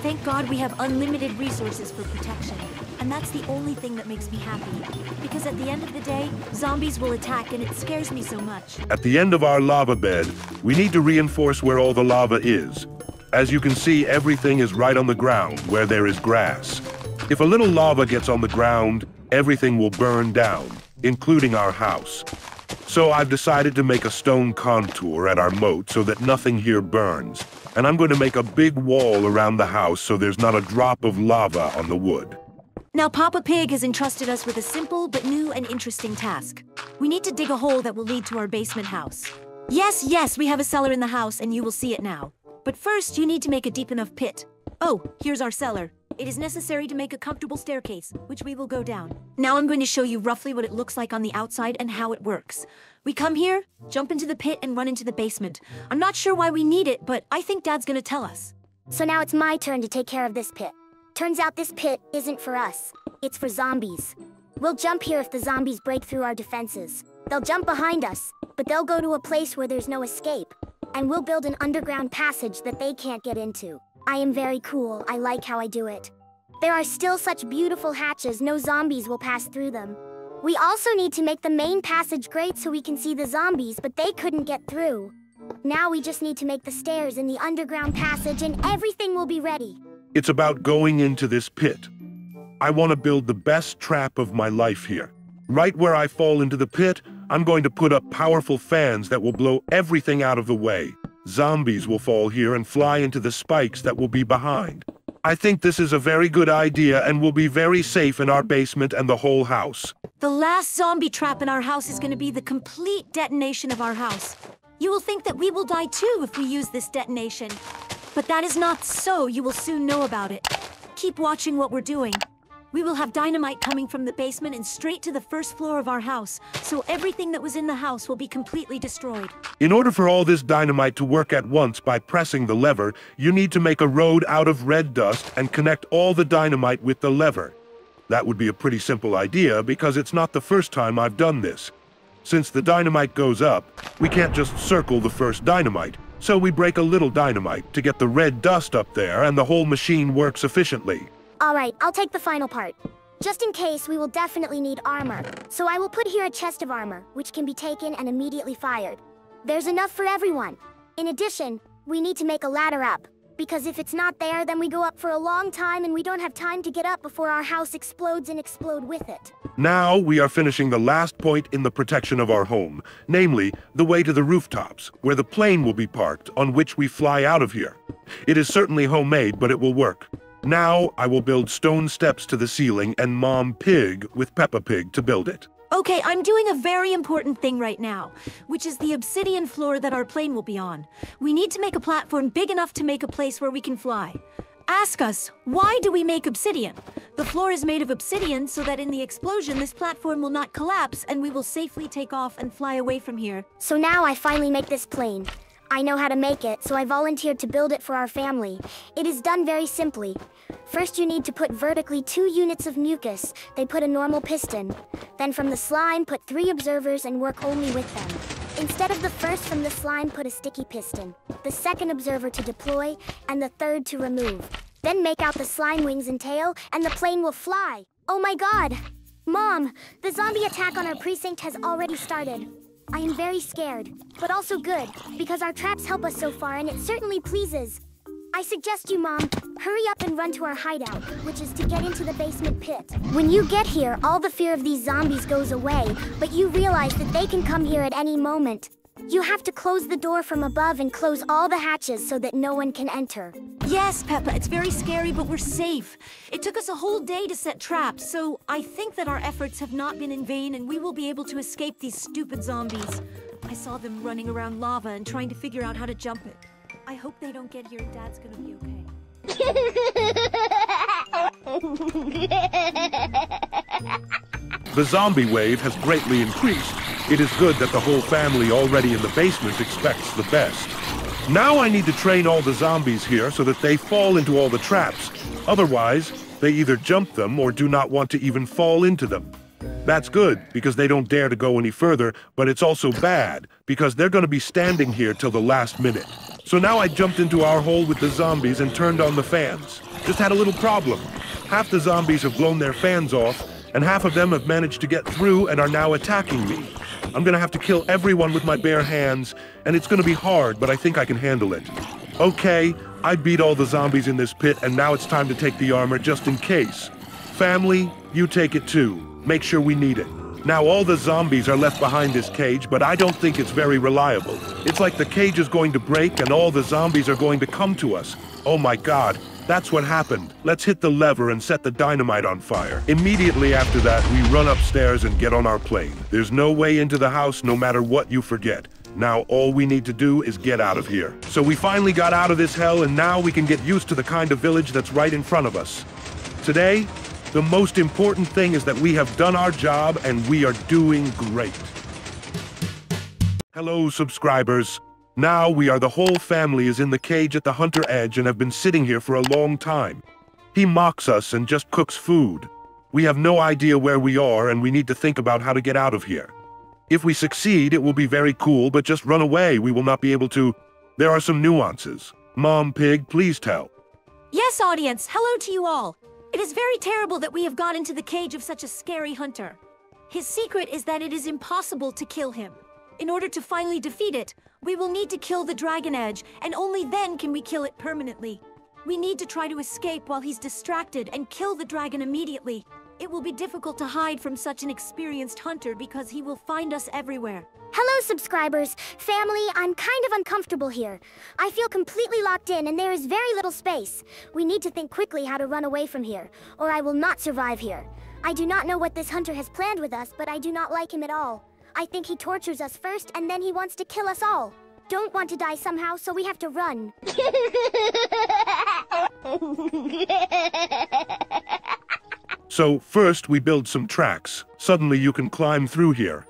Thank God we have unlimited resources for protection. And that's the only thing that makes me happy. Because at the end of the day, zombies will attack and it scares me so much. At the end of our lava bed, we need to reinforce where all the lava is. As you can see, everything is right on the ground where there is grass. If a little lava gets on the ground, everything will burn down, including our house. So I've decided to make a stone contour at our moat so that nothing here burns. And I'm going to make a big wall around the house so there's not a drop of lava on the wood. Now Papa Pig has entrusted us with a simple but new and interesting task. We need to dig a hole that will lead to our basement house. Yes, yes, we have a cellar in the house and you will see it now. But first, you need to make a deep enough pit. Oh, here's our cellar. It is necessary to make a comfortable staircase, which we will go down. Now I'm going to show you roughly what it looks like on the outside and how it works. We come here, jump into the pit, and run into the basement. I'm not sure why we need it, but I think Dad's gonna tell us. So now it's my turn to take care of this pit. Turns out this pit isn't for us. It's for zombies. We'll jump here if the zombies break through our defenses. They'll jump behind us, but they'll go to a place where there's no escape. And we'll build an underground passage that they can't get into. I am very cool. I like how I do it. There are still such beautiful hatches, no zombies will pass through them. We also need to make the main passage great so we can see the zombies, but they couldn't get through. Now we just need to make the stairs in the underground passage and everything will be ready. It's about going into this pit. I want to build the best trap of my life here. Right where I fall into the pit, I'm going to put up powerful fans that will blow everything out of the way. Zombies will fall here and fly into the spikes that will be behind. I think this is a very good idea and will be very safe in our basement and the whole house. The last zombie trap in our house is gonna be the complete detonation of our house. You will think that we will die too if we use this detonation. But that is not so. You will soon know about it. Keep watching what we're doing. We will have dynamite coming from the basement and straight to the first floor of our house, so everything that was in the house will be completely destroyed. In order for all this dynamite to work at once by pressing the lever, you need to make a road out of red dust and connect all the dynamite with the lever. That would be a pretty simple idea because it's not the first time I've done this. Since the dynamite goes up, we can't just circle the first dynamite, so we break a little dynamite to get the red dust up there and the whole machine works efficiently. Alright, I'll take the final part. Just in case, we will definitely need armor. So I will put here a chest of armor, which can be taken and immediately fired. There's enough for everyone. In addition, we need to make a ladder up. Because if it's not there, then we go up for a long time and we don't have time to get up before our house explodes and explode with it. Now we are finishing the last point in the protection of our home, namely, the way to the rooftops, where the plane will be parked on which we fly out of here. It is certainly homemade, but it will work. Now I will build stone steps to the ceiling and Mom Pig with Peppa Pig to build it. Okay, I'm doing a very important thing right now, which is the obsidian floor that our plane will be on. We need to make a platform big enough to make a place where we can fly. Ask us, why do we make obsidian? The floor is made of obsidian so that in the explosion this platform will not collapse and we will safely take off and fly away from here. So now I finally make this plane. I know how to make it, so I volunteered to build it for our family. It is done very simply. First you need to put vertically two units of mucus. They put a normal piston. Then from the slime, put three observers and work only with them. Instead of the first from the slime, put a sticky piston, the second observer to deploy, and the third to remove. Then make out the slime wings and tail, and the plane will fly. Oh my god! Mom, the zombie attack on our precinct has already started. I am very scared, but also good, because our traps help us so far and it certainly pleases. I suggest you, Mom, hurry up and run to our hideout, which is to get into the basement pit. When you get here, all the fear of these zombies goes away, but you realize that they can come here at any moment. You have to close the door from above and close all the hatches so that no one can enter. Yes, Peppa, it's very scary, but we're safe. It took us a whole day to set traps, so I think that our efforts have not been in vain and we will be able to escape these stupid zombies. I saw them running around lava and trying to figure out how to jump it. I hope they don't get here and Dad's gonna be okay. [laughs] The zombie wave has greatly increased. It is good that the whole family already in the basement expects the best. Now I need to train all the zombies here so that they fall into all the traps. Otherwise, they either jump them or do not want to even fall into them. That's good, because they don't dare to go any further, but it's also bad, because they're going to be standing here till the last minute. So now I jumped into our hole with the zombies and turned on the fans. Just had a little problem. Half the zombies have blown their fans off, and half of them have managed to get through and are now attacking me. I'm gonna have to kill everyone with my bare hands, and it's gonna be hard, but I think I can handle it. Okay, I beat all the zombies in this pit, and now it's time to take the armor just in case. Family, you take it too. Make sure we need it. Now all the zombies are left behind this cage, but I don't think it's very reliable. It's like the cage is going to break and all the zombies are going to come to us. Oh my god, that's what happened. Let's hit the lever and set the dynamite on fire. Immediately after that, we run upstairs and get on our plane. There's no way into the house no matter what you forget. Now all we need to do is get out of here. So we finally got out of this hell and now we can get used to the kind of village that's right in front of us. Today, the most important thing is that we have done our job and we are doing great. Hello, subscribers. Now we are the whole family is in the cage at the Hunter Edge and have been sitting here for a long time. He mocks us and just cooks food. We have no idea where we are and we need to think about how to get out of here. If we succeed, it will be very cool, but just run away. We will not be able to... There are some nuances. Mom Pig, please tell. Yes, audience, hello to you all. It is very terrible that we have gone into the cage of such a scary hunter. His secret is that it is impossible to kill him. In order to finally defeat it, we will need to kill the Dragon Edge, and only then can we kill it permanently. We need to try to escape while he's distracted and kill the dragon immediately. It will be difficult to hide from such an experienced hunter because he will find us everywhere. Hello, subscribers. Family, I'm kind of uncomfortable here. I feel completely locked in and there is very little space. We need to think quickly how to run away from here, or I will not survive here. I do not know what this hunter has planned with us, but I do not like him at all. I think he tortures us first and then he wants to kill us all. Don't want to die somehow, so we have to run. [laughs] So first we build some tracks. Suddenly you can climb through here.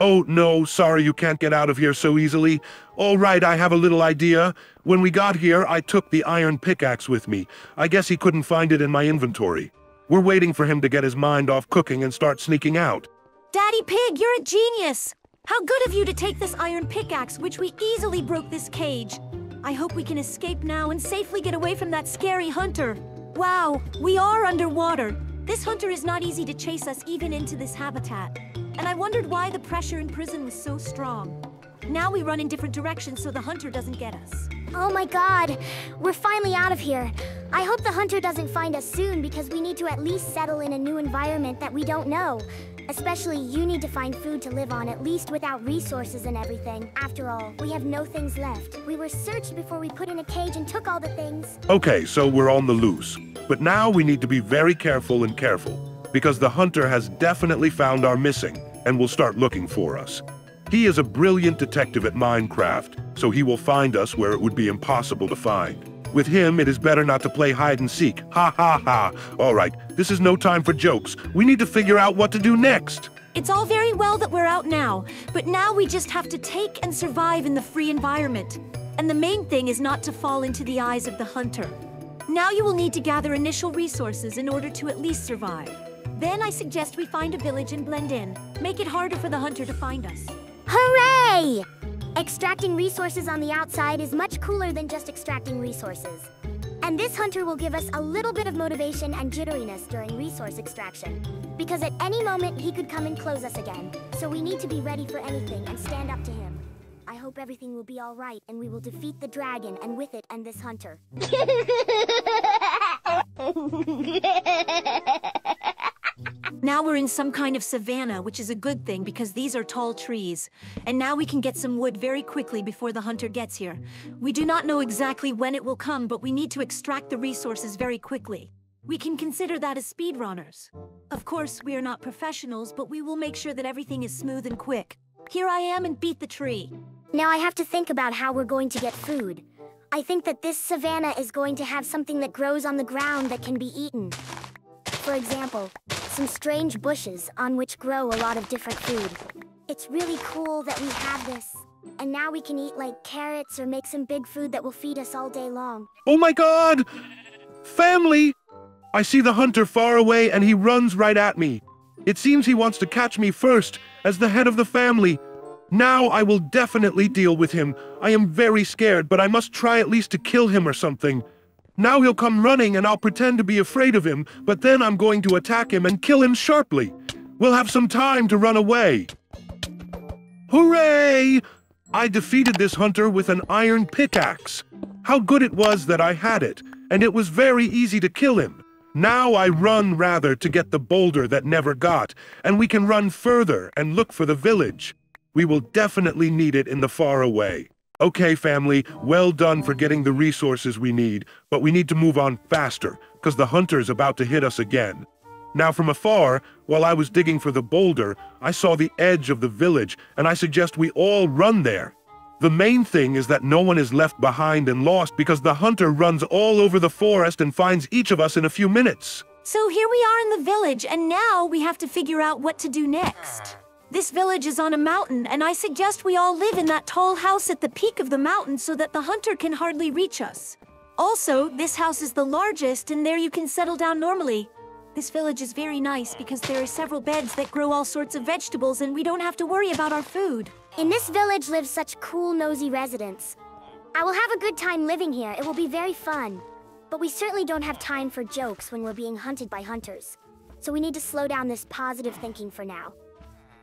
Oh no, sorry you can't get out of here so easily. All right, I have a little idea. When we got here, I took the iron pickaxe with me. I guess he couldn't find it in my inventory. We're waiting for him to get his mind off cooking and start sneaking out. Daddy Pig, you're a genius! How good of you to take this iron pickaxe, which we easily broke this cage. I hope we can escape now and safely get away from that scary hunter. Wow, we are underwater. This hunter is not easy to chase us even into this habitat. And I wondered why the pressure in prison was so strong. Now we run in different directions so the hunter doesn't get us. Oh my god, we're finally out of here. I hope the hunter doesn't find us soon because we need to at least settle in a new environment that we don't know. Especially you need to find food to live on, at least without resources and everything. After all, we have no things left. We were searched before we put in a cage and took all the things. Okay, so we're on the loose. But now we need to be very careful and careful, because the hunter has definitely found our missing and will start looking for us. He is a brilliant detective at Minecraft, so he will find us where it would be impossible to find. With him, it is better not to play hide and seek. Ha ha ha. All right, this is no time for jokes. We need to figure out what to do next. It's all very well that we're out now, but now we just have to take and survive in the free environment. And the main thing is not to fall into the eyes of the hunter. Now you will need to gather initial resources in order to at least survive. Then I suggest we find a village and blend in. Make it harder for the hunter to find us. Hooray! Extracting resources on the outside is much cooler than just extracting resources. And this hunter will give us a little bit of motivation and jitteriness during resource extraction. Because at any moment, he could come and close us again. So we need to be ready for anything and stand up to him. I hope everything will be alright and we will defeat the dragon and with it and this hunter. [laughs] Now we're in some kind of savanna, which is a good thing because these are tall trees. And now we can get some wood very quickly before the hunter gets here. We do not know exactly when it will come, but we need to extract the resources very quickly. We can consider that as speedrunners. Of course, we are not professionals, but we will make sure that everything is smooth and quick. Here I am and beat the tree. Now I have to think about how we're going to get food. I think that this savanna is going to have something that grows on the ground that can be eaten. For example, some strange bushes on which grow a lot of different food. It's really cool that we have this. And now we can eat like carrots or make some big food that will feed us all day long. Oh my god! Family! I see the hunter far away and he runs right at me. It seems he wants to catch me first, as the head of the family. Now I will definitely deal with him. I am very scared, but I must try at least to kill him or something. Now he'll come running and I'll pretend to be afraid of him, but then I'm going to attack him and kill him sharply. We'll have some time to run away. Hooray! I defeated this hunter with an iron pickaxe. How good it was that I had it, and it was very easy to kill him. Now I run rather to get the boulder that never got, and we can run further and look for the village. We will definitely need it in the far away. Okay, family, well done for getting the resources we need, but we need to move on faster, because the hunter's about to hit us again. Now from afar, while I was digging for the boulder, I saw the edge of the village, and I suggest we all run there. The main thing is that no one is left behind and lost because the hunter runs all over the forest and finds each of us in a few minutes. So here we are in the village, and now we have to figure out what to do next. This village is on a mountain, and I suggest we all live in that tall house at the peak of the mountain so that the hunter can hardly reach us. Also, this house is the largest, and there you can settle down normally. This village is very nice because there are several beds that grow all sorts of vegetables, and we don't have to worry about our food. In this village live such cool, nosy residents. I will have a good time living here. It will be very fun. But we certainly don't have time for jokes when we're being hunted by hunters. So we need to slow down this positive thinking for now.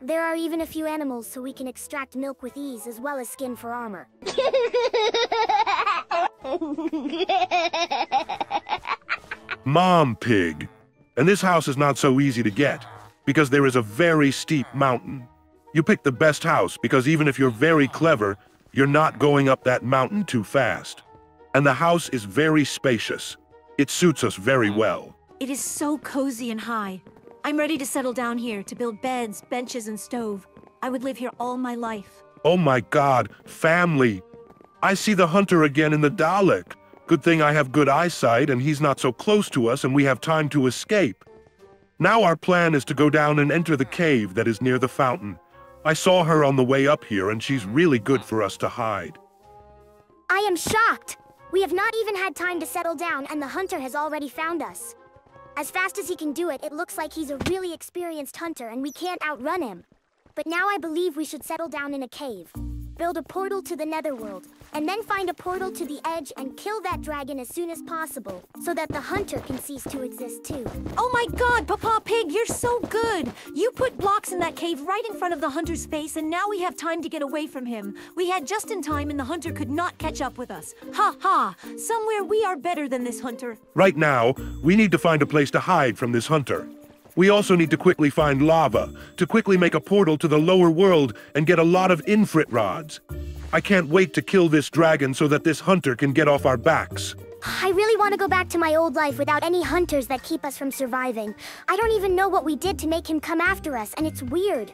There are even a few animals so we can extract milk with ease as well as skin for armor. [laughs] Mom Pig. And this house is not so easy to get, because there is a very steep mountain. You pick the best house because even if you're very clever, you're not going up that mountain too fast. And the house is very spacious. It suits us very well. It is so cozy and high. I'm ready to settle down here to build beds, benches, and stove. I would live here all my life. Oh my god, family! I see the hunter again in the Dalek. Good thing I have good eyesight and he's not so close to us and we have time to escape. Now our plan is to go down and enter the cave that is near the fountain. I saw her on the way up here and she's really good for us to hide. I am shocked! We have not even had time to settle down and the hunter has already found us. As fast as he can do it, it looks like he's a really experienced hunter and we can't outrun him. But now I believe we should settle down in a cave. Build a portal to the netherworld, and then find a portal to the edge and kill that dragon as soon as possible, so that the hunter can cease to exist too. Oh my god, Papa Pig, you're so good! You put blocks in that cave right in front of the hunter's face, and now we have time to get away from him. We had just in time, and the hunter could not catch up with us. Ha ha! Somewhere we are better than this hunter. Right now, we need to find a place to hide from this hunter. We also need to quickly find lava, to quickly make a portal to the lower world and get a lot of infrit rods. I can't wait to kill this dragon so that this hunter can get off our backs. I really want to go back to my old life without any hunters that keep us from surviving. I don't even know what we did to make him come after us, and it's weird.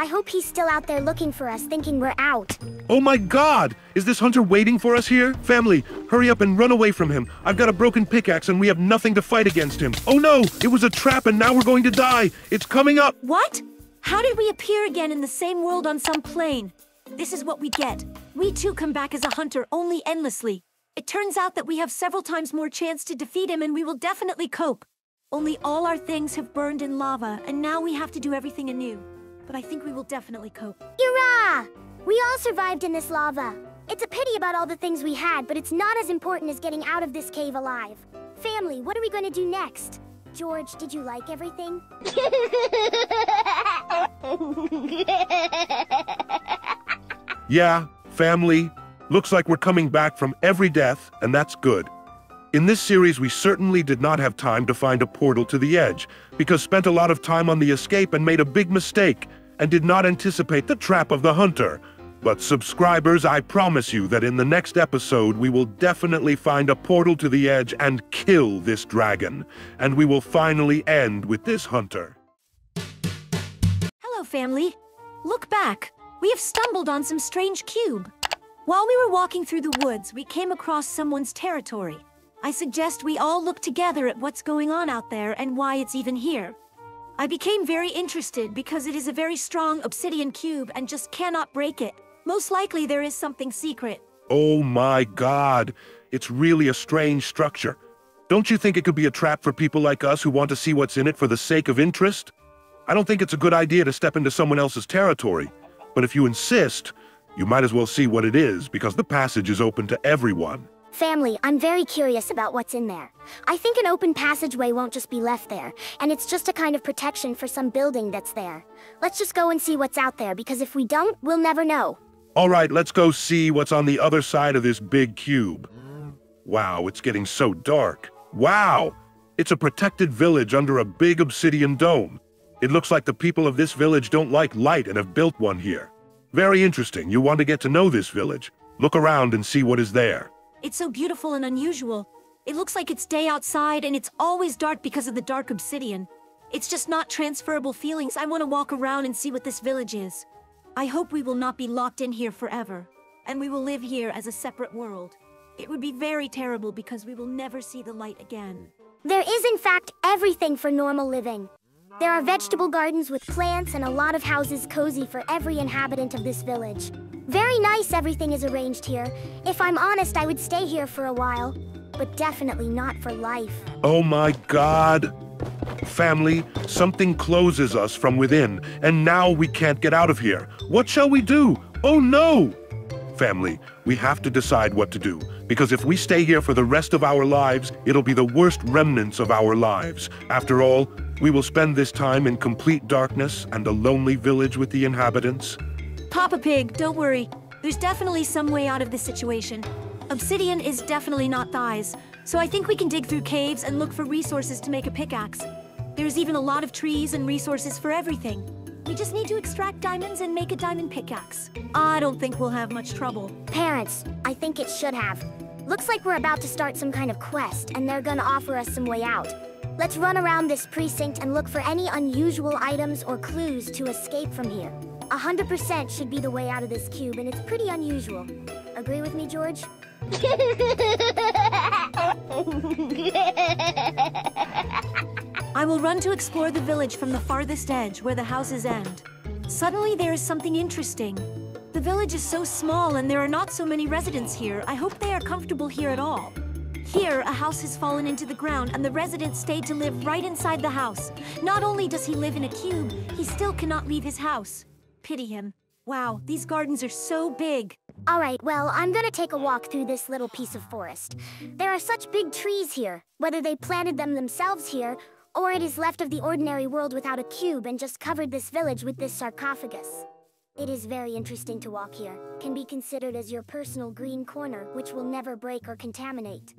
I hope he's still out there looking for us, thinking we're out. Oh my god! Is this hunter waiting for us here? Family, hurry up and run away from him. I've got a broken pickaxe and we have nothing to fight against him. Oh no! It was a trap and now we're going to die! It's coming up! What? How did we appear again in the same world on some plane? This is what we get. We too come back as a hunter, only endlessly. It turns out that we have several times more chance to defeat him and we will definitely cope. Only all our things have burned in lava, and now we have to do everything anew but I think we will definitely cope. You're We all survived in this lava. It's a pity about all the things we had, but it's not as important as getting out of this cave alive. Family, what are we gonna do next? George, did you like everything? [laughs] Yeah, family. Looks like we're coming back from every death, and that's good. In this series, we certainly did not have time to find a portal to the edge, because spent a lot of time on the escape and made a big mistake, and did not anticipate the trap of the hunter. But subscribers, I promise you that in the next episode, we will definitely find a portal to the edge and kill this dragon. And we will finally end with this hunter. Hello, family. Look back. We have stumbled on some strange cube. While we were walking through the woods, we came across someone's territory. I suggest we all look together at what's going on out there and why it's even here. I became very interested because it is a very strong obsidian cube and just cannot break it. Most likely there is something secret. Oh my god, it's really a strange structure. Don't you think it could be a trap for people like us who want to see what's in it for the sake of interest? I don't think it's a good idea to step into someone else's territory, but if you insist, you might as well see what it is because the passage is open to everyone. Family, I'm very curious about what's in there. I think an open passageway won't just be left there, and it's just a kind of protection for some building that's there. Let's just go and see what's out there, because if we don't, we'll never know. All right, let's go see what's on the other side of this big cube. Wow, it's getting so dark. Wow! It's a protected village under a big obsidian dome. It looks like the people of this village don't like light and have built one here. Very interesting. You want to get to know this village. Look around and see what is there. It's so beautiful and unusual. It looks like it's day outside and it's always dark because of the dark obsidian. It's just not transferable feelings. I want to walk around and see what this village is. I hope we will not be locked in here forever, and we will live here as a separate world. It would be very terrible because we will never see the light again. There is, in fact, everything for normal living. There are vegetable gardens with plants and a lot of houses cozy for every inhabitant of this village. Very nice everything is arranged here. If I'm honest, I would stay here for a while, but definitely not for life. Oh my god! Family, something closes us from within, and now we can't get out of here. What shall we do? Oh no! Family, we have to decide what to do, because if we stay here for the rest of our lives, it'll be the worst remnants of our lives. After all, we will spend this time in complete darkness and a lonely village with the inhabitants. Papa Pig, don't worry. There's definitely some way out of this situation. Obsidian is definitely not thighs, so I think we can dig through caves and look for resources to make a pickaxe. There's even a lot of trees and resources for everything. We just need to extract diamonds and make a diamond pickaxe. I don't think we'll have much trouble. Parents, I think it should have. Looks like we're about to start some kind of quest, and they're gonna offer us some way out. Let's run around this precinct and look for any unusual items or clues to escape from here. 100% should be the way out of this cube, and it's pretty unusual. Agree with me, George? I will run to explore the village from the farthest edge where the houses end. Suddenly there is something interesting. The village is so small and there are not so many residents here. I hope they are comfortable here at all. Here, a house has fallen into the ground and the resident stayed to live right inside the house. Not only does he live in a cube, he still cannot leave his house. Pity him. Wow, these gardens are so big. All right, well, I'm gonna take a walk through this little piece of forest. There are such big trees here, whether they planted them themselves here, or it is left of the ordinary world without a cube and just covered this village with this sarcophagus. It is very interesting to walk here. Can be considered as your personal green corner, which will never break or contaminate.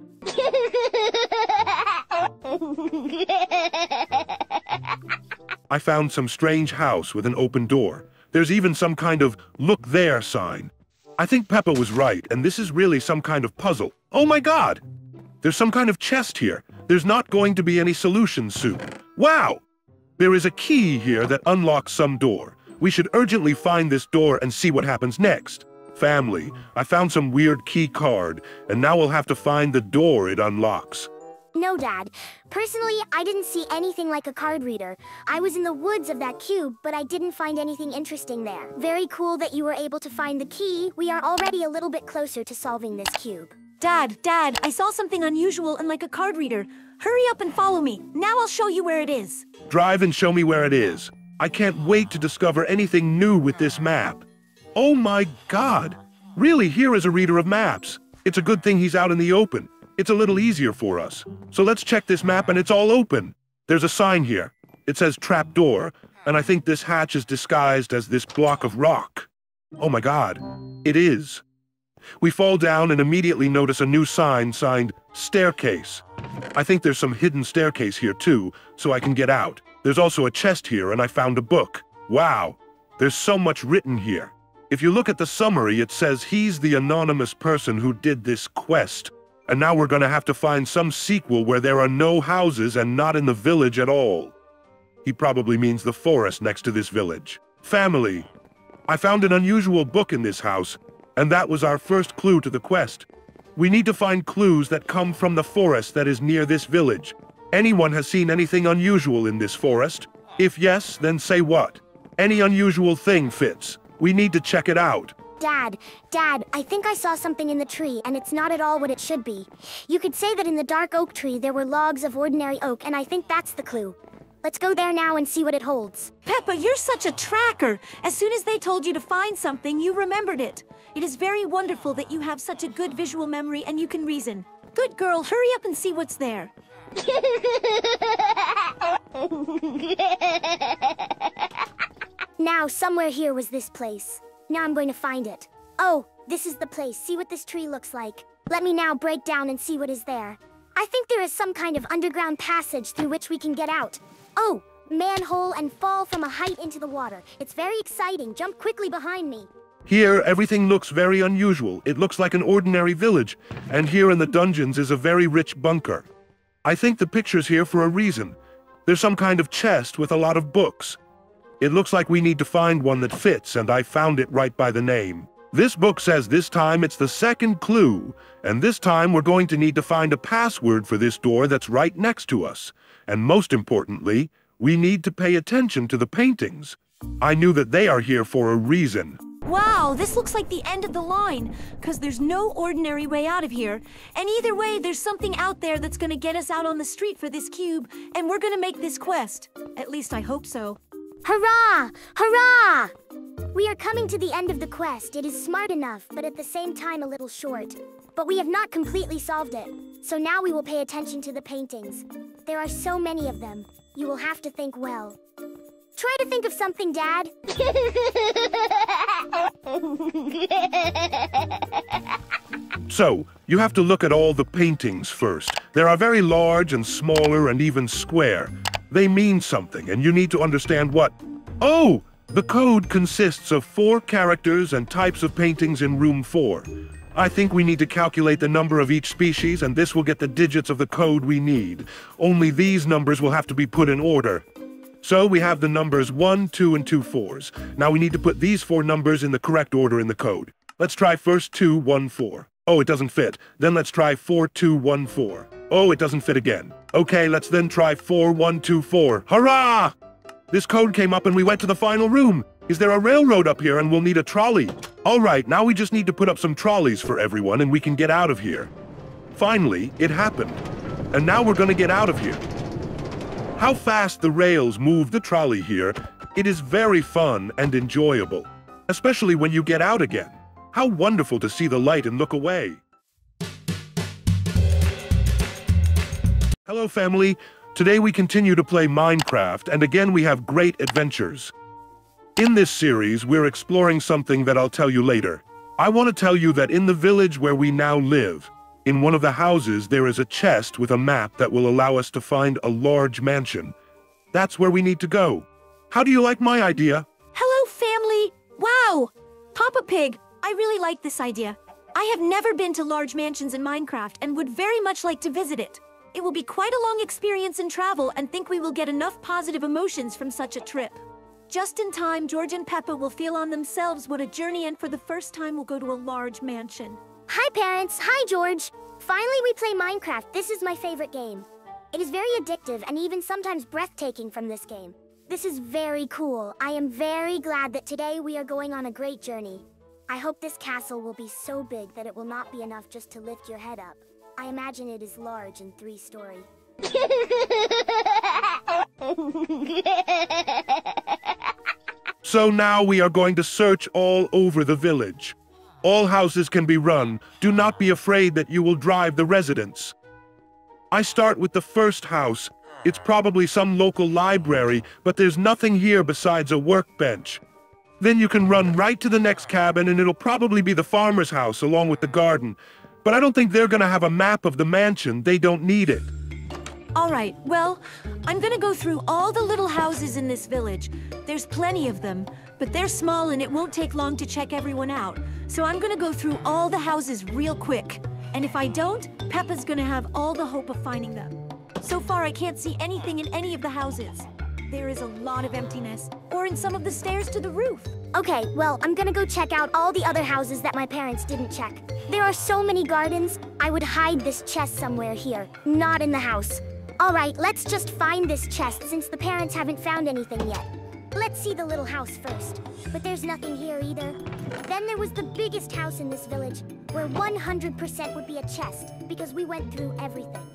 I found some strange house with an open door. There's even some kind of look there sign. I think Peppa was right, and this is really some kind of puzzle. Oh my god! There's some kind of chest here. There's not going to be any solution soon. Wow! There is a key here that unlocks some door. We should urgently find this door and see what happens next. Family, I found some weird key card, and now we'll have to find the door it unlocks. No, Dad. Personally, I didn't see anything like a card reader. I was in the woods of that cube, but I didn't find anything interesting there. Very cool that you were able to find the key. We are already a little bit closer to solving this cube. Dad, Dad, I saw something unusual and like a card reader. Hurry up and follow me. Now I'll show you where it is. Drive and show me where it is. I can't wait to discover anything new with this map. Oh my god! Really, here is a reader of maps. It's a good thing he's out in the open. It's a little easier for us. So let's check this map and it's all open. There's a sign here. It says trap door, and I think this hatch is disguised as this block of rock. Oh my god, it is. We fall down and immediately notice a new sign signed staircase. I think there's some hidden staircase here too, so I can get out. There's also a chest here and I found a book. Wow, there's so much written here. If you look at the summary, it says he's the anonymous person who did this quest. And now we're gonna have to find some sequel where there are no houses and not in the village at all. He probably means the forest next to this village. Family. I found an unusual book in this house, and that was our first clue to the quest. We need to find clues that come from the forest that is near this village. Anyone has seen anything unusual in this forest? If yes, then say what? Any unusual thing fits. We need to check it out. Dad, Dad, I think I saw something in the tree, and it's not at all what it should be. You could say that in the dark oak tree there were logs of ordinary oak, and I think that's the clue. Let's go there now and see what it holds. Peppa, you're such a tracker. As soon as they told you to find something, you remembered it. It is very wonderful that you have such a good visual memory and you can reason. Good girl, hurry up and see what's there. [laughs] Now, somewhere here was this place. Now I'm going to find it. Oh, this is the place. See what this tree looks like. Let me now break down and see what is there. I think there is some kind of underground passage through which we can get out. Oh, manhole and fall from a height into the water. It's very exciting. Jump quickly behind me. Here, everything looks very unusual. It looks like an ordinary village, and here in the dungeons is a very rich bunker. I think the picture's here for a reason. There's some kind of chest with a lot of books. It looks like we need to find one that fits, and I found it right by the name. This book says this time it's the second clue, and this time we're going to need to find a password for this door that's right next to us. And most importantly, we need to pay attention to the paintings. I knew that they are here for a reason. Wow, this looks like the end of the line, because there's no ordinary way out of here. And either way, there's something out there that's gonna get us out on the street for this cube, and we're gonna make this quest. At least I hope so. Hurrah! Hurrah! We are coming to the end of the quest. It is smart enough, but at the same time a little short. But we have not completely solved it. So now we will pay attention to the paintings. There are so many of them. You will have to think well. Try to think of something, Dad. [laughs] So, you have to look at all the paintings first. There are very large and smaller and even square. They mean something, and you need to understand what. Oh! The code consists of four characters and types of paintings in room four. I think we need to calculate the number of each species, and this will get the digits of the code we need. Only these numbers will have to be put in order. So we have the numbers 1, 2, and 2 fours. Now we need to put these four numbers in the correct order in the code. Let's try first 2, 1, 4. Oh, it doesn't fit. Then let's try 4, 2, 1, 4. Oh, it doesn't fit again. Okay, let's then try 4, 1, 2, 4. Hurrah! This code came up and we went to the final room. Is there a railroad up here and we'll need a trolley? All right, now we just need to put up some trolleys for everyone and we can get out of here. Finally, it happened. And now we're gonna get out of here. How fast the rails move the trolley here, it is very fun and enjoyable. Especially when you get out again. How wonderful to see the light and look away. Hello family, today we continue to play Minecraft and again we have great adventures. In this series, we're exploring something that I'll tell you later. I want to tell you that in the village where we now live, in one of the houses there is a chest with a map that will allow us to find a large mansion. That's where we need to go. How do you like my idea? Hello, family! Wow! Papa Pig, I really like this idea. I have never been to large mansions in Minecraft and would very much like to visit it. It will be quite a long experience in travel and think we will get enough positive emotions from such a trip. Just in time, George and Peppa will feel on themselves what a journey and for the first time will go to a large mansion. Hi, parents. Hi, George. Finally, we play Minecraft. This is my favorite game. It is very addictive and even sometimes breathtaking from this game. This is very cool. I am very glad that today we are going on a great journey. I hope this castle will be so big that it will not be enough just to lift your head up. I imagine it is large and three-story. So now we are going to search all over the village. All houses can be run. Do not be afraid that you will drive the residents. I start with the first house. It's probably some local library, but there's nothing here besides a workbench. Then you can run right to the next cabin and it'll probably be the farmer's house along with the garden. But I don't think they're gonna have a map of the mansion. They don't need it. All right, well, I'm gonna go through all the little houses in this village. There's plenty of them, but they're small and it won't take long to check everyone out. So I'm gonna go through all the houses real quick. And if I don't, Peppa's gonna have all the hope of finding them. So far, I can't see anything in any of the houses. There is a lot of emptiness, or in some of the stairs to the roof. Okay, well, I'm gonna go check out all the other houses that my parents didn't check. There are so many gardens, I would hide this chest somewhere here, not in the house. All right, let's just find this chest since the parents haven't found anything yet. Let's see the little house first. But there's nothing here either. Then there was the biggest house in this village, where 100% would be a chest, because we went through everything.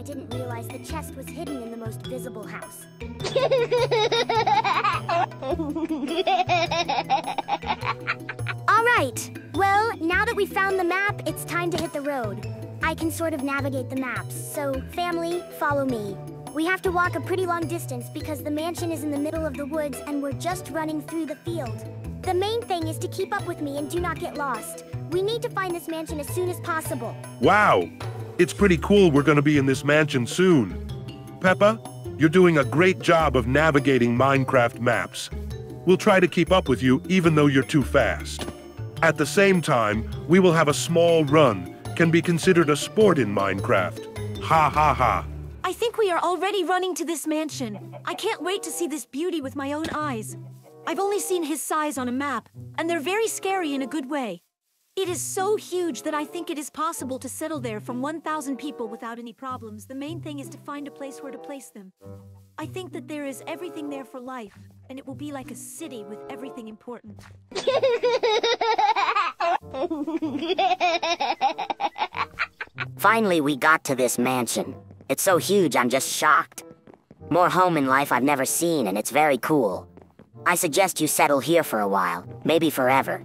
I didn't realize the chest was hidden in the most visible house. [laughs] All right. Well, now that we've found the map, it's time to hit the road. I can sort of navigate the maps, so family, follow me. We have to walk a pretty long distance because the mansion is in the middle of the woods and we're just running through the field. The main thing is to keep up with me and do not get lost. We need to find this mansion as soon as possible. Wow! It's pretty cool we're gonna be in this mansion soon. Peppa, you're doing a great job of navigating Minecraft maps. We'll try to keep up with you even though you're too fast. At the same time, we will have a small run, can be considered a sport in Minecraft. Ha ha ha. I think we are already running to this mansion. I can't wait to see this beauty with my own eyes. I've only seen his size on a map, and they're very scary in a good way. It is so huge that I think it is possible to settle there from 1,000 people without any problems. The main thing is to find a place where to place them. I think that there is everything there for life, and it will be like a city with everything important. Finally, we got to this mansion. It's so huge, I'm just shocked. More home in life I've never seen, and it's very cool. I suggest you settle here for a while, maybe forever.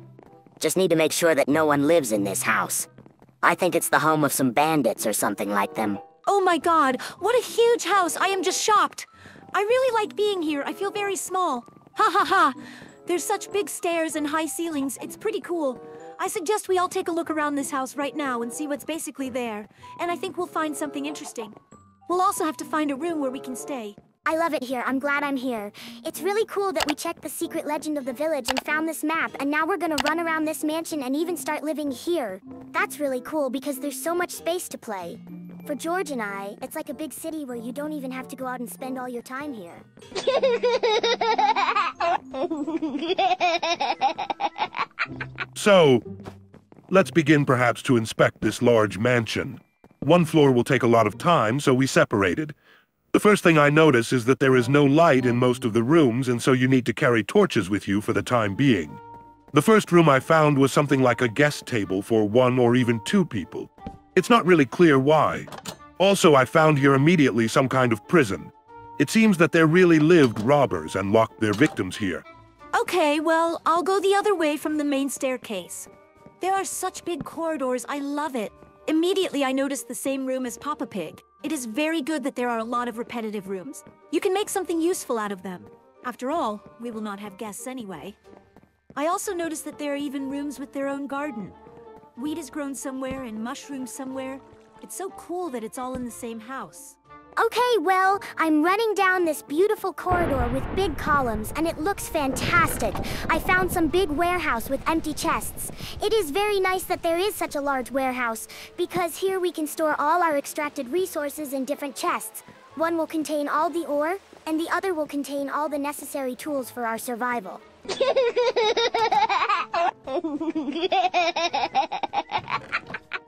Just need to make sure that no one lives in this house. I think it's the home of some bandits or something like them. Oh my god, what a huge house! I am just shocked! I really like being here. I feel very small. Ha ha ha! There's such big stairs and high ceilings. It's pretty cool. I suggest we all take a look around this house right now and see what's basically there. And I think we'll find something interesting. We'll also have to find a room where we can stay. I love it here. I'm glad I'm here. It's really cool that we checked the secret legend of the village and found this map, and now we're gonna run around this mansion and even start living here. That's really cool because there's so much space to play. For George and I, it's like a big city where you don't even have to go out and spend all your time here. So, let's begin perhaps to inspect this large mansion. One floor will take a lot of time, so we separated. The first thing I notice is that there is no light in most of the rooms, and so you need to carry torches with you for the time being. The first room I found was something like a guest table for one or even two people. It's not really clear why. Also, I found here immediately some kind of prison. It seems that there really lived robbers and locked their victims here. Okay, well, I'll go the other way from the main staircase. There are such big corridors, I love it. Immediately, I noticed the same room as Papa Pig. It is very good that there are a lot of repetitive rooms. You can make something useful out of them. After all, we will not have guests anyway. I also noticed that there are even rooms with their own garden. Wheat is grown somewhere and mushrooms somewhere. It's so cool that it's all in the same house. Okay, well, I'm running down this beautiful corridor with big columns, and it looks fantastic. I found some big warehouse with empty chests. It is very nice that there is such a large warehouse, because here we can store all our extracted resources in different chests. One will contain all the ore, and the other will contain all the necessary tools for our survival. [laughs]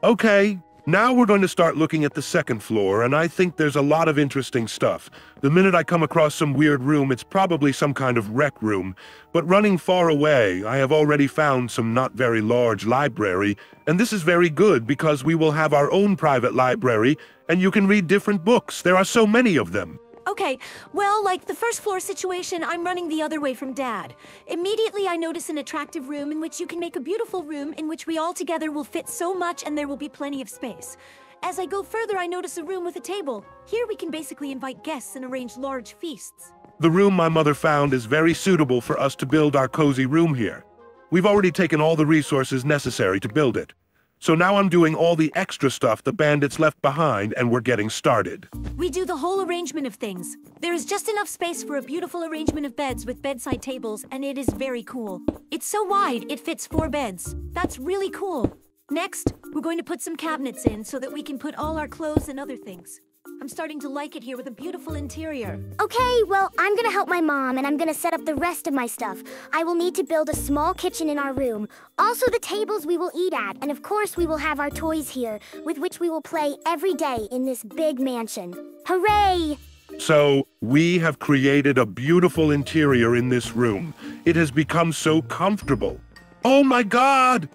Okay, now we're going to start looking at the second floor, and I think there's a lot of interesting stuff. The minute I come across some weird room, it's probably some kind of rec room. But running far away, I have already found some not very large library, and this is very good because we will have our own private library, and you can read different books. There are so many of them. Okay, well, like the first floor situation, I'm running the other way from Dad. Immediately, I notice an attractive room in which you can make a beautiful room in which we all together will fit so much and there will be plenty of space. As I go further, I notice a room with a table. Here we can basically invite guests and arrange large feasts. The room my mother found is very suitable for us to build our cozy room here. We've already taken all the resources necessary to build it. So now I'm doing all the extra stuff the bandits left behind and we're getting started. We do the whole arrangement of things. There is just enough space for a beautiful arrangement of beds with bedside tables, and it is very cool. It's so wide, it fits four beds. That's really cool. Next, we're going to put some cabinets in so that we can put all our clothes and other things. I'm starting to like it here with a beautiful interior. Okay, well, I'm gonna help my mom and I'm gonna set up the rest of my stuff. I will need to build a small kitchen in our room. Also the tables we will eat at, and of course we will have our toys here, with which we will play every day in this big mansion. Hooray! So, we have created a beautiful interior in this room. It has become so comfortable. Oh my god!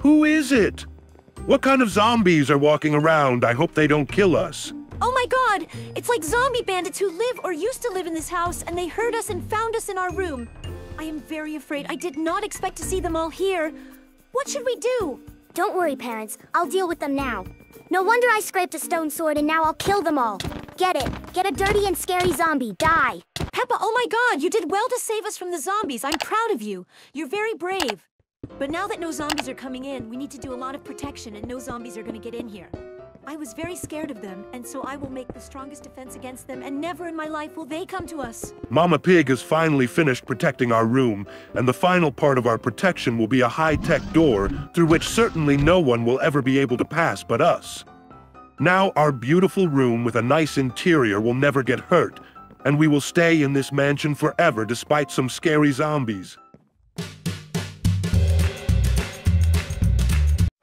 Who is it? What kind of zombies are walking around? I hope they don't kill us. Oh my god! It's like zombie bandits who live or used to live in this house, and they heard us and found us in our room. I am very afraid. I did not expect to see them all here. What should we do? Don't worry, parents. I'll deal with them now. No wonder I scraped a stone sword and now I'll kill them all. Get it. Get a dirty and scary zombie. Die. Peppa, oh my god, you did well to save us from the zombies. I'm proud of you. You're very brave. But now that no zombies are coming in, we need to do a lot of protection and no zombies are gonna get in here. I was very scared of them, and so I will make the strongest defense against them, and never in my life will they come to us. Mama Pig has finally finished protecting our room, and the final part of our protection will be a high-tech door through which certainly no one will ever be able to pass but us. Now our beautiful room with a nice interior will never get hurt, and we will stay in this mansion forever despite some scary zombies.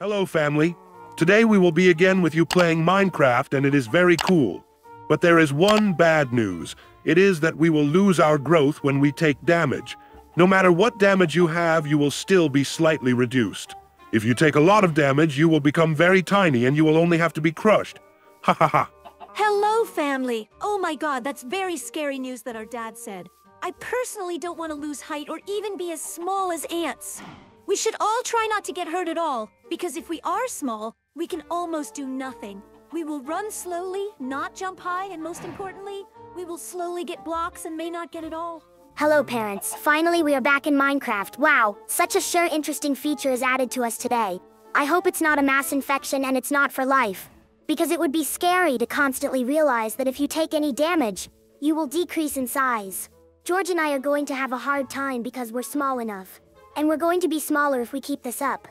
Hello, family. Today we will be again with you playing Minecraft, and it is very cool. But there is one bad news. It is that we will lose our growth when we take damage. No matter what damage you have, you will still be slightly reduced. If you take a lot of damage, you will become very tiny and you will only have to be crushed. Ha ha ha. Hello, family! Oh my god, that's very scary news that our dad said. I personally don't want to lose height or even be as small as ants. We should all try not to get hurt at all, because if we are small, we can almost do nothing. We will run slowly, not jump high, and most importantly, we will slowly get blocks and may not get it all. Hello, parents. Finally, we are back in Minecraft. Wow, such a sure interesting feature is added to us today. I hope it's not a mass infection and it's not for life. Because it would be scary to constantly realize that if you take any damage, you will decrease in size. George and I are going to have a hard time because we're small enough. And we're going to be smaller if we keep this up.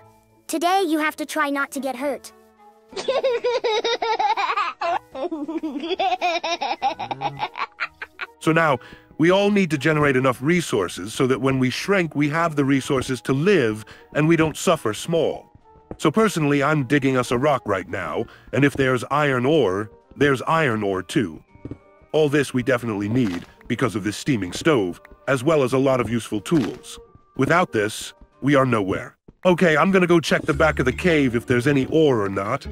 Today, you have to try not to get hurt. [laughs] So now, we all need to generate enough resources so that when we shrink, we have the resources to live and we don't suffer small. So personally, I'm digging us a rock right now, and if there's iron ore, there's iron ore too. All this we definitely need because of this steaming stove, as well as a lot of useful tools. Without this, we are nowhere. Okay, I'm gonna go check the back of the cave if there's any ore or not.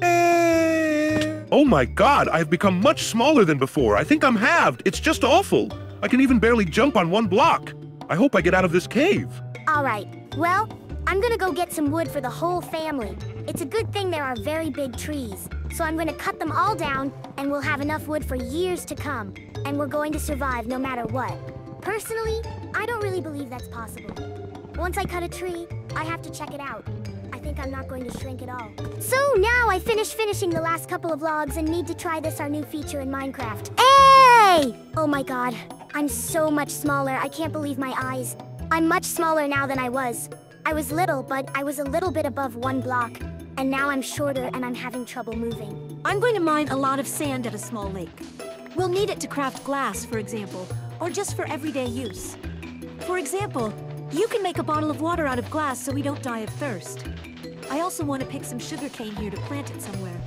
Eh. Oh my god, I've become much smaller than before. I think I'm halved. It's just awful. I can even barely jump on one block. I hope I get out of this cave. Alright, well, I'm gonna go get some wood for the whole family. It's a good thing there are very big trees. So I'm gonna cut them all down, and we'll have enough wood for years to come. And we're going to survive no matter what. Personally, I don't really believe that's possible. Once I cut a tree, I have to check it out. I think I'm not going to shrink at all. So now I finished finishing the last couple of logs and need to try this our new feature in Minecraft. Hey! Oh my god, I'm so much smaller. I can't believe my eyes. I'm much smaller now than I was. I was little, but I was a little bit above one block. And now I'm shorter and I'm having trouble moving. I'm going to mine a lot of sand at a small lake. We'll need it to craft glass, for example, or just for everyday use. For example, you can make a bottle of water out of glass so we don't die of thirst. I also want to pick some sugarcane here to plant it somewhere.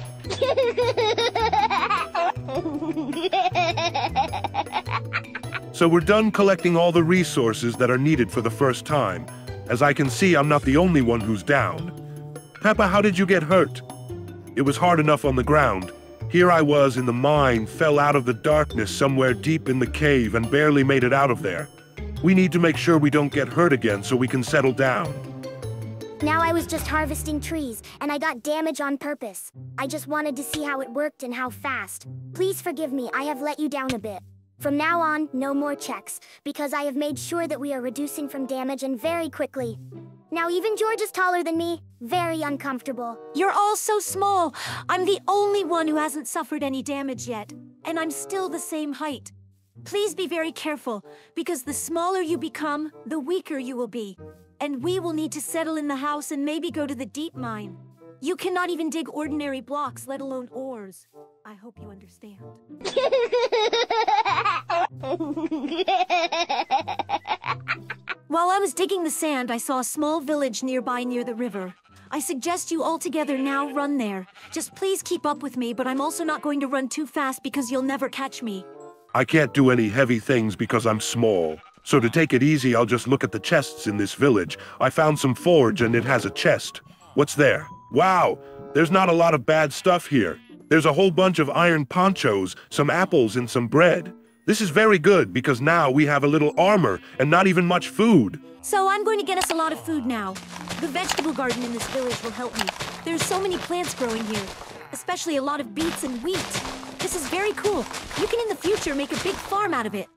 [laughs] So we're done collecting all the resources that are needed for the first time. As I can see, I'm not the only one who's down. Peppa, how did you get hurt? It was hard enough on the ground. Here I was in the mine, fell out of the darkness somewhere deep in the cave and barely made it out of there. We need to make sure we don't get hurt again so we can settle down. Now I was just harvesting trees, and I got damage on purpose. I just wanted to see how it worked and how fast. Please forgive me, I have let you down a bit. From now on, no more checks, because I have made sure that we are reducing from damage and very quickly. Now even George is taller than me. Very uncomfortable. You're all so small. I'm the only one who hasn't suffered any damage yet. And I'm still the same height. Please be very careful, because the smaller you become, the weaker you will be. And we will need to settle in the house and maybe go to the deep mine. You cannot even dig ordinary blocks, let alone ores. I hope you understand. [laughs] While I was digging the sand, I saw a small village nearby near the river. I suggest you all together now run there. Just please keep up with me, but I'm also not going to run too fast because you'll never catch me. I can't do any heavy things because I'm small. So to take it easy, I'll just look at the chests in this village. I found some forge and it has a chest. What's there? Wow, there's not a lot of bad stuff here. There's a whole bunch of iron ponchos, some apples, and some bread. This is very good because now we have a little armor and not even much food. So I'm going to get us a lot of food now. The vegetable garden in this village will help me. There's so many plants growing here, especially a lot of beets and wheat. This is very cool. You can in the future make a big farm out of it.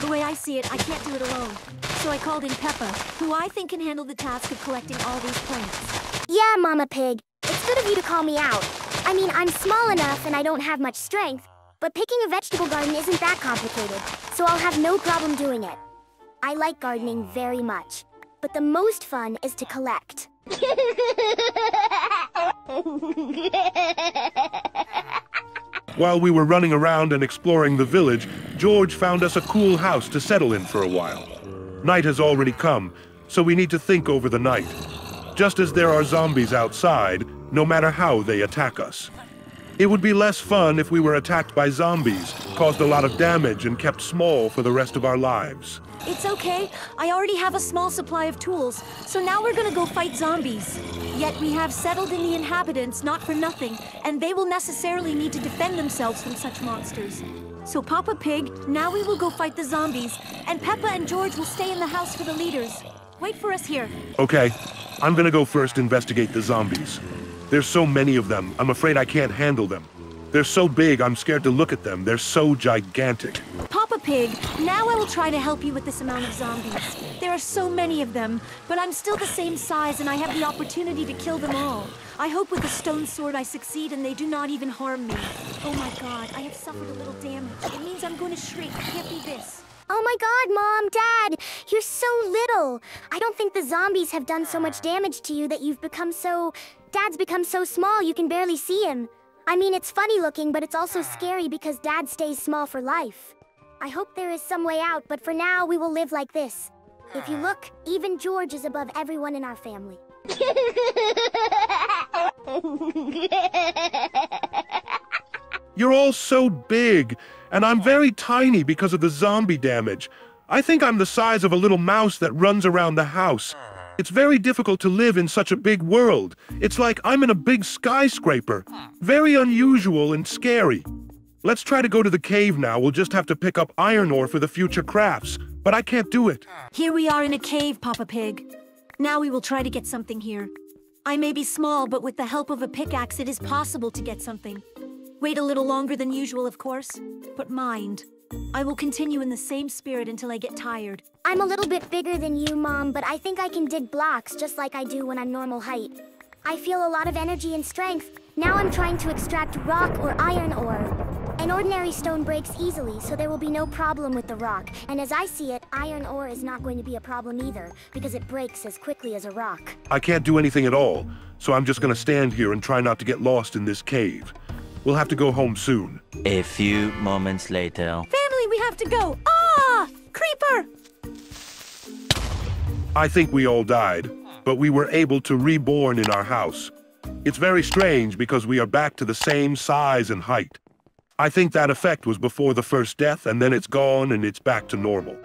The way I see it, I can't do it alone. So I called in Peppa, who I think can handle the task of collecting all these plants. Yeah, Mama Pig. It's good of you to call me out. I mean, I'm small enough and I don't have much strength, but picking a vegetable garden isn't that complicated, so I'll have no problem doing it. I like gardening very much, but the most fun is to collect. [laughs] While we were running around and exploring the village, George found us a cool house to settle in for a while. Night has already come, so we need to think over the night. Just as there are zombies outside, no matter how they attack us. It would be less fun if we were attacked by zombies, caused a lot of damage, and kept small for the rest of our lives. It's okay. I already have a small supply of tools, so now we're gonna go fight zombies. Yet we have settled in the inhabitants not for nothing, and they will necessarily need to defend themselves from such monsters. So Papa Pig, now we will go fight the zombies, and Peppa and George will stay in the house for the leaders. Wait for us here. Okay, I'm gonna go first investigate the zombies. There's so many of them, I'm afraid I can't handle them. They're so big, I'm scared to look at them. They're so gigantic. Papa Pig, now I will try to help you with this amount of zombies. There are so many of them, but I'm still the same size and I have the opportunity to kill them all. I hope with the stone sword I succeed and they do not even harm me. Oh my god, I have suffered a little damage. It means I'm going to shrink. It can't be this. Oh my god, Mom, Dad, you're so little. I don't think the zombies have done so much damage to you that you've become so... Dad's become so small you can barely see him. I mean, it's funny looking, but it's also scary because Dad stays small for life. I hope there is some way out, but for now, we will live like this. If you look, even George is above everyone in our family. You're all so big, and I'm very tiny because of the zombie damage. I think I'm the size of a little mouse that runs around the house. It's very difficult to live in such a big world. It's like I'm in a big skyscraper. Very unusual and scary. Let's try to go to the cave now. We'll just have to pick up iron ore for the future crafts. But I can't do it. Here we are in a cave, Papa Pig. Now we will try to get something here. I may be small, but with the help of a pickaxe, it is possible to get something. Wait a little longer than usual, of course, but mind. I will continue in the same spirit until I get tired. I'm a little bit bigger than you, Mom, but I think I can dig blocks just like I do when I'm normal height. I feel a lot of energy and strength. Now I'm trying to extract rock or iron ore. An ordinary stone breaks easily, so there will be no problem with the rock. And as I see it, iron ore is not going to be a problem either, because it breaks as quickly as a rock. I can't do anything at all, so I'm just gonna stand here and try not to get lost in this cave. We'll have to go home soon. A few moments later. Family, we have to go! Ah! Creeper! I think we all died, but we were able to reborn in our house. It's very strange because we are back to the same size and height. I think that effect was before the first death and then it's gone and it's back to normal.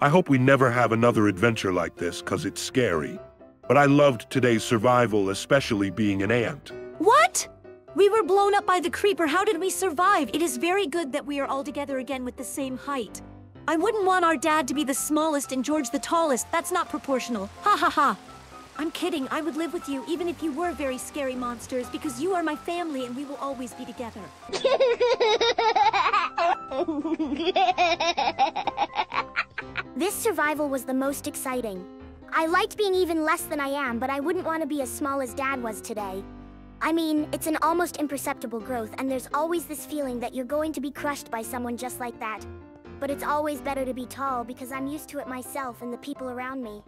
I hope we never have another adventure like this cause it's scary. But I loved today's survival, especially being an ant. What? We were blown up by the creeper. How did we survive? It is very good that we are all together again with the same height. I wouldn't want our dad to be the smallest and George the tallest. That's not proportional. Ha ha ha. I'm kidding. I would live with you even if you were very scary monsters because you are my family and we will always be together. [laughs] This survival was the most exciting. I liked being even less than I am, but I wouldn't want to be as small as Dad was today. I mean, it's an almost imperceptible growth, and there's always this feeling that you're going to be crushed by someone just like that. But it's always better to be tall because I'm used to it myself and the people around me.